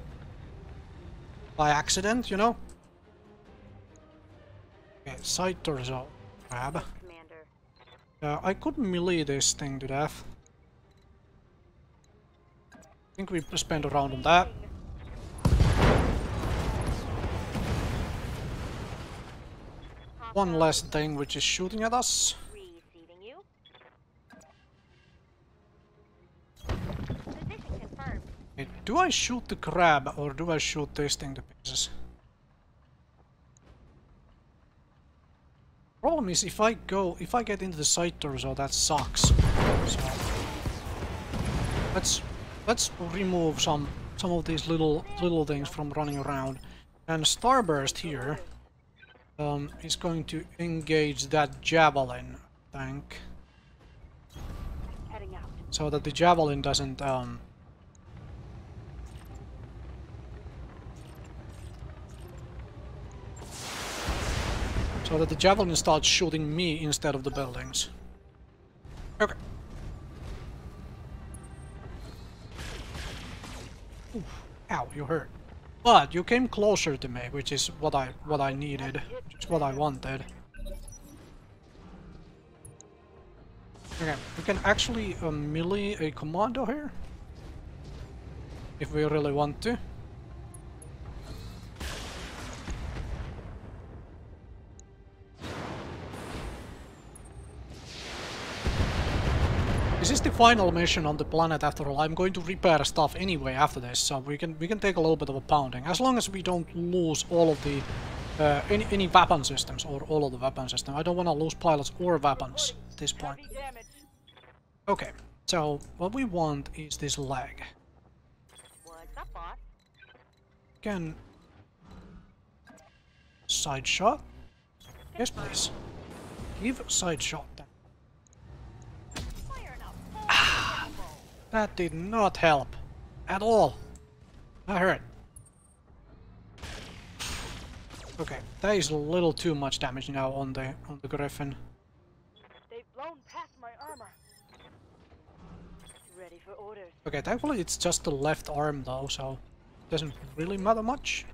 Speaker 1: By accident, you know? Okay, side torso. Grab. Uh, I could melee this thing to death. I think we spent a round on that. One less thing which is shooting at us.
Speaker 2: Receiving you. Position confirmed.
Speaker 1: Okay, Do I shoot the crab or do I shoot this thing to pieces? Problem is if I go, if I get into the side torso, that sucks. So let's let's remove some some of these little little things from running around. And Starburst here um, is going to engage that javelin tank so that the javelin doesn't um, so that the javelin starts shooting me instead of the buildings. Okay. Oof. Ow, you hurt. But you came closer to me, which is what I what I needed, is what I wanted. Okay, we can actually uh, melee a commando here. If we really want to. Final mission on the planet after all. I'm going to repair stuff anyway after this, so we can we can take a little bit of a pounding. As long as we don't lose all of the uh, any any weapon systems or all of the weapon system. I don't want to lose pilots or weapons at this point. Okay, so what we want is this leg.
Speaker 2: What's up, boss?
Speaker 1: Can side shot? Yes, please. Give side shot then.
Speaker 2: Fire enough.
Speaker 1: That did not help at all. I hurt. Okay, that is a little too much damage now on the on the Griffin.
Speaker 2: They've blown past my armor. Ready for orders.
Speaker 1: Okay, thankfully it's just the left arm though, so it doesn't really matter much.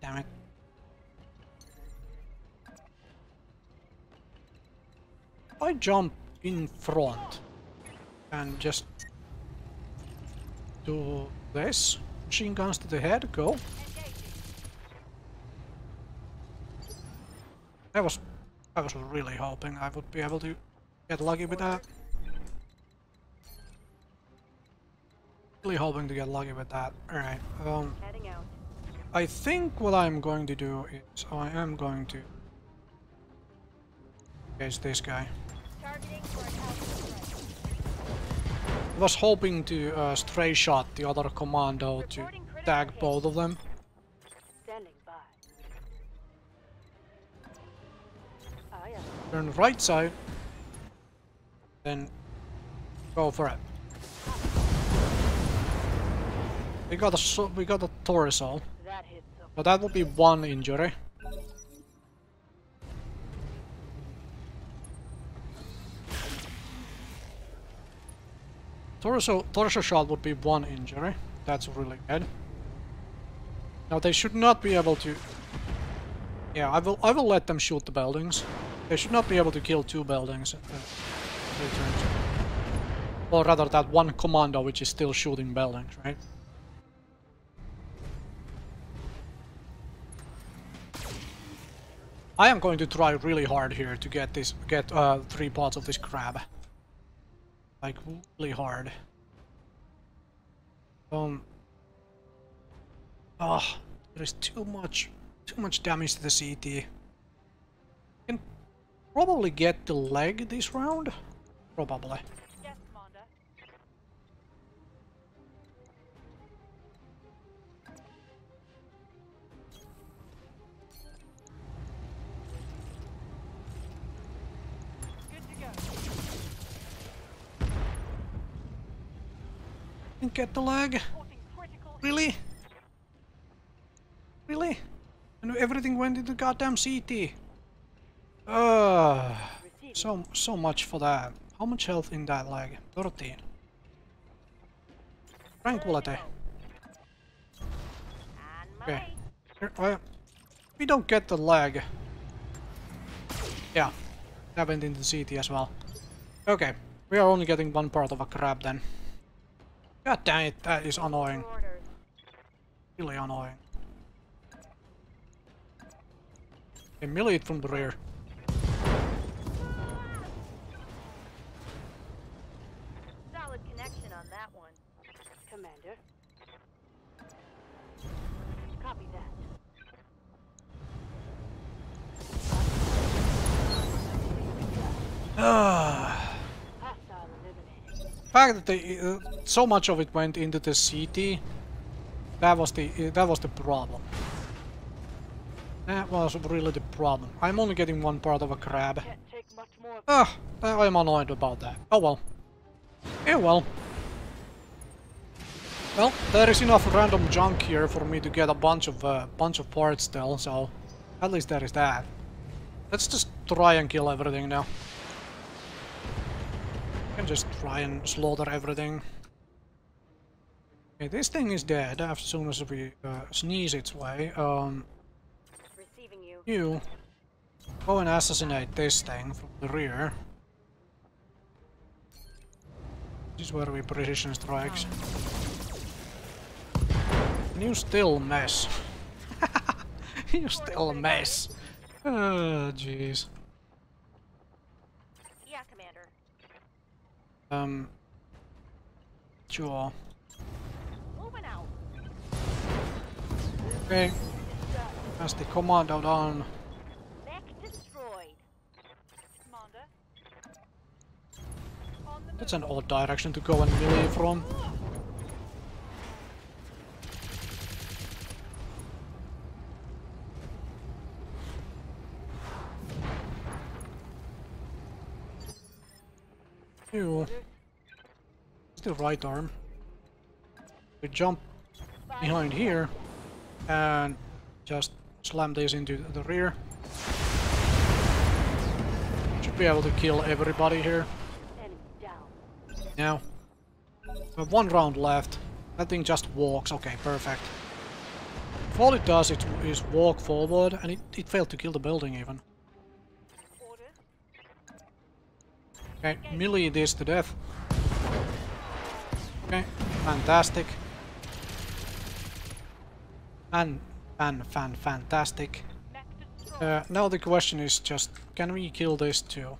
Speaker 1: Damn it. I jump in front and just do this. Machine guns to the head, go. I was I was really hoping I would be able to get lucky with that. Really hoping to get lucky with that. Alright, um, I think what I'm going to do is I am going to engage this guy.
Speaker 2: Targeting for an alpha
Speaker 1: I was hoping to uh, stray shot the other commando to tag both of them. Turn right side, then go for it. We got a we got a torso,
Speaker 2: That hits them.
Speaker 1: but that will be one injury. Torso torso shot would be one injury. That's really good. Now they should not be able to. Yeah, I will. I will let them shoot the buildings. They should not be able to kill two buildings. Uh. Or rather, that one commando which is still shooting buildings, right? I am going to try really hard here to get this, get uh, three parts of this crab. Like really hard. Um. Ah, there is too much, too much damage to the CT. Can probably get the leg this round. Probably. Didn't get the lag. Really? Really? And everything went into goddamn CT. Uh, so so much for that. How much health in that lag? 13. Tranquility.
Speaker 2: And
Speaker 1: Okay. well, we don't get the lag. Yeah, that went into CT as well. Okay, we are only getting one part of a crab then. God damn it, that is annoying. Really annoying. Okay, melee it from the rear.
Speaker 2: Solid connection on that one. Commander. Copy that.
Speaker 1: Ah.
Speaker 2: Hostile eliminated.
Speaker 1: The fact that they, uh, so much of it went into the CT, that was the uh, that was the problem. That was really the problem. I'm only getting one part of a crab.
Speaker 2: Can't take much more.
Speaker 1: Ah, I'm annoyed about that. Oh well. Yeah well. Well, there is enough random junk here for me to get a bunch of uh, bunch of parts still, so at least there is that. Let's just try and kill everything now. Can just try and slaughter everything. Okay, this thing is dead as soon as we uh, sneeze its way. Um,
Speaker 2: you.
Speaker 1: you go and assassinate this thing from the rear. This is where we precision strikes. And you still mess. <laughs> you still mess. Oh, jeez.
Speaker 2: Yeah, Commander.
Speaker 1: Um.
Speaker 2: Out.
Speaker 1: Okay. That's the commando down.
Speaker 2: Mech destroyed. Commander. On
Speaker 1: That's an odd direction to go and melee from. Ew. It's the right arm. We jump behind here and just slam this into the rear. Should be able to kill everybody here. Now, one round left. That thing just walks. Okay, perfect. If all it does it is walk forward, and it, it failed to kill the building even. Okay, melee this to death. Okay, fantastic. Fan, fan, fan, fantastic. Uh, now the question is just, can we kill this too?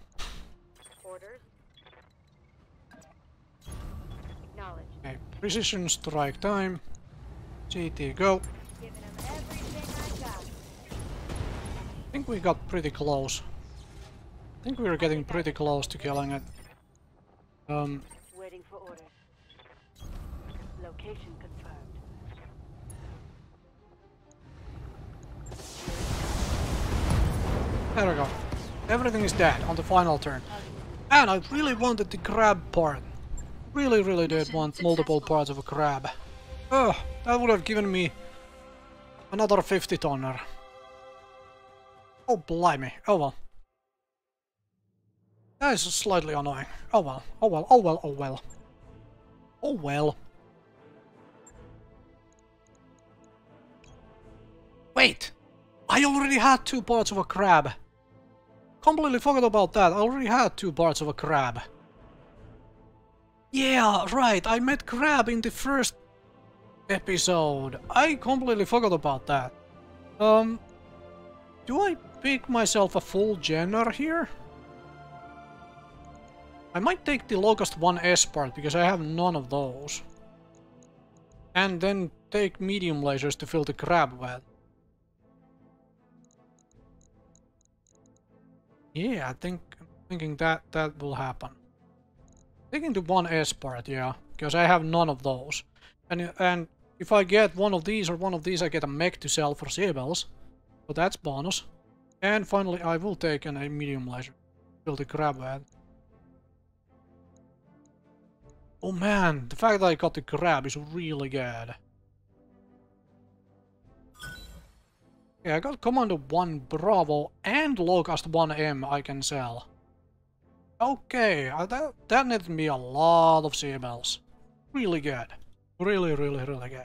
Speaker 1: Okay, precision strike time. GT, go.
Speaker 2: I
Speaker 1: think we got pretty close. I think we were getting pretty close to killing it. Um.
Speaker 2: Location confirmed.
Speaker 1: there we go. Everything is dead on the final turn. And I really wanted the crab part. Really, really did want multiple parts of a crab. Oh, that would have given me another 50 tonner. Oh, blimey. Oh well. That is slightly annoying. Oh well, oh well, oh well, oh well. Oh well. Wait! I already had two parts of a crab. Completely forgot about that. I already had two parts of a crab. Yeah, right. I met crab in the first episode. I completely forgot about that. Um, do I pick myself a full Jenner here? I might take the Locust 1S part because I have none of those. And then take medium lasers to fill the crab with. Yeah, I think I'm thinking that that will happen. Taking the 1S part, yeah, because I have none of those. And and if I get one of these or one of these, I get a mech to sell for C-Bills. So that's bonus. And finally, I will take an, a medium laser. Fill the crab with. Oh man, the fact that I got the crab is really good. Yeah, I got Commando 1 Bravo and Locust 1M I can sell. Okay, uh, that, that netted me a lot of C-Bills. Really good. Really, really, really good.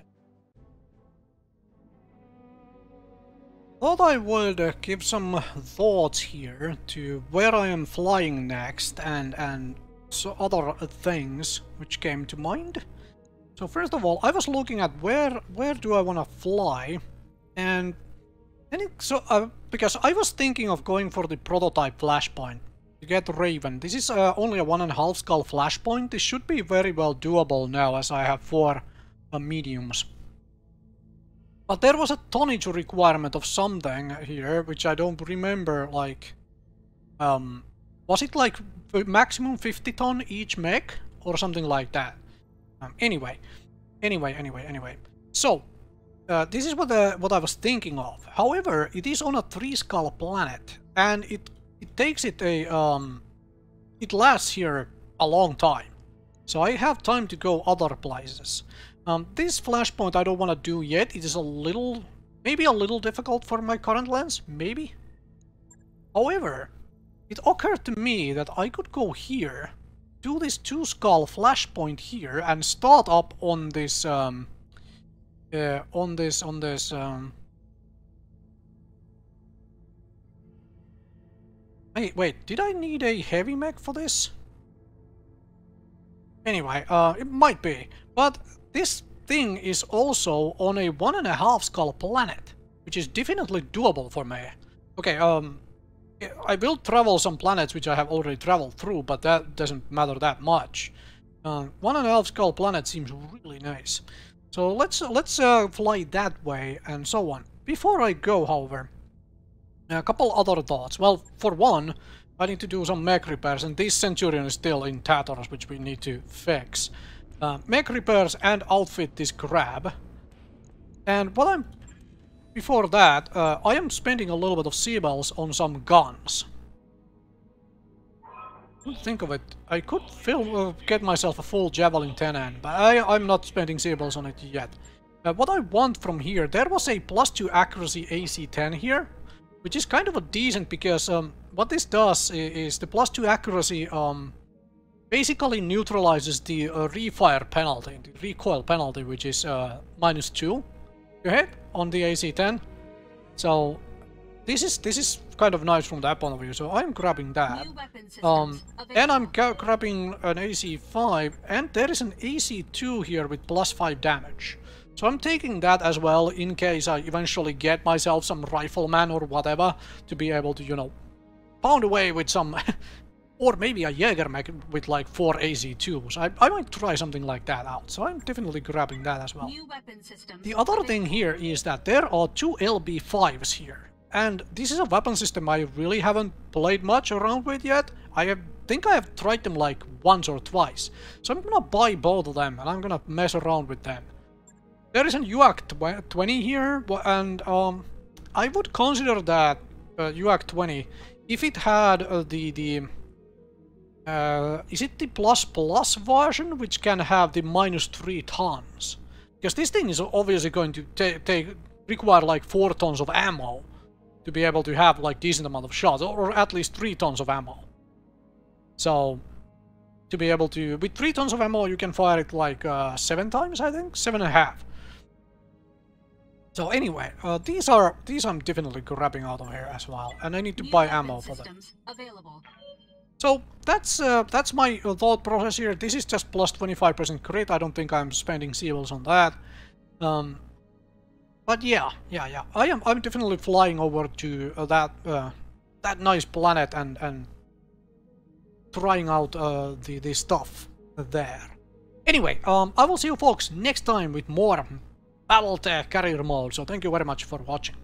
Speaker 1: Thought I would uh, give some thoughts here to where I am flying next and, and so other things which came to mind. So first of all, I was looking at where where do I want to fly, and so uh, because I was thinking of going for the prototype flashpoint to get Raven. This is uh, only a one and a half skull flashpoint. This should be very well doable now as I have four uh, mediums. But there was a tonnage requirement of something here, which I don't remember, like... Um, was it like maximum 50 ton each mech? Or something like that. Um, anyway, anyway, anyway, anyway. So, uh, this is what uh, what I was thinking of. However, it is on a three skull planet, and it it takes it a um, it lasts here a long time. So I have time to go other places. Um, this flashpoint I don't want to do yet. It is a little, maybe a little difficult for my current lance, maybe. However, it occurred to me that I could go here, do this two skull flashpoint here, and start up on this, um, uh, on this, on this, um... Wait, wait, did I need a heavy mech for this? Anyway, uh, it might be, but this thing is also on a one and a half skull planet, which is definitely doable for me. Okay, um, I will travel some planets which I have already traveled through, but that doesn't matter that much. Uh, one and a half skull planet seems really nice. So let's let's uh, fly that way and so on. Before I go, however, a couple other thoughts. Well, for one, I need to do some mech repairs, and this Centurion is still in tatters, which we need to fix. Uh, mech repairs and outfit this crab. And I'm before that, uh, I am spending a little bit of C-Bills on some guns. Think of it, I could fill, uh, get myself a full Javelin 10N, but I, I'm not spending C-Bills on it yet. Uh, what I want from here, there was a plus 2 accuracy AC-10 here, which is kind of a decent because um, what this does is, is the plus 2 accuracy um, basically neutralizes the uh, refire penalty, the recoil penalty, which is uh, minus 2 to hit on the AC-10. So this is this is kind of nice from that point of view. So I'm grabbing that. Um, and I'm grabbing an AC-5, and there is an AC-2 here with plus 5 damage. So I'm taking that as well in case I eventually get myself some rifleman or whatever to be able to, you know, pound away with some <laughs> or maybe a Jägermech with like 4 AC2s. I, I might try something like that out, so I'm definitely grabbing that as well. The other thing here is that there are two LB5s here. And this is a weapon system I really haven't played much around with yet. I have, think I have tried them like once or twice. So I'm gonna buy both of them and I'm gonna mess around with them. There is an UAC 20 here, and um, I would consider that uh, UAC 20 if it had uh, the the uh, is it the plus plus version which can have the minus 3 tons? Because this thing is obviously going to take require like 4 tons of ammo to be able to have like decent amount of shots, or, at least 3 tons of ammo. So, to be able to... With 3 tons of ammo you can fire it like uh, 7 times, I think? 7.5. So anyway, uh, these are these I'm definitely grabbing out of here as well, and I need to New buy ammo for them. Available. So that's uh, that's my uh, thought process here. This is just plus 25% crit. I don't think I'm spending C-Bills on that. Um, but yeah, yeah, yeah. I am. I'm definitely flying over to uh, that uh, that nice planet and and trying out uh, the the stuff there. Anyway, um, I will see you folks next time with more Battletech Career Mode. So thank you very much for watching.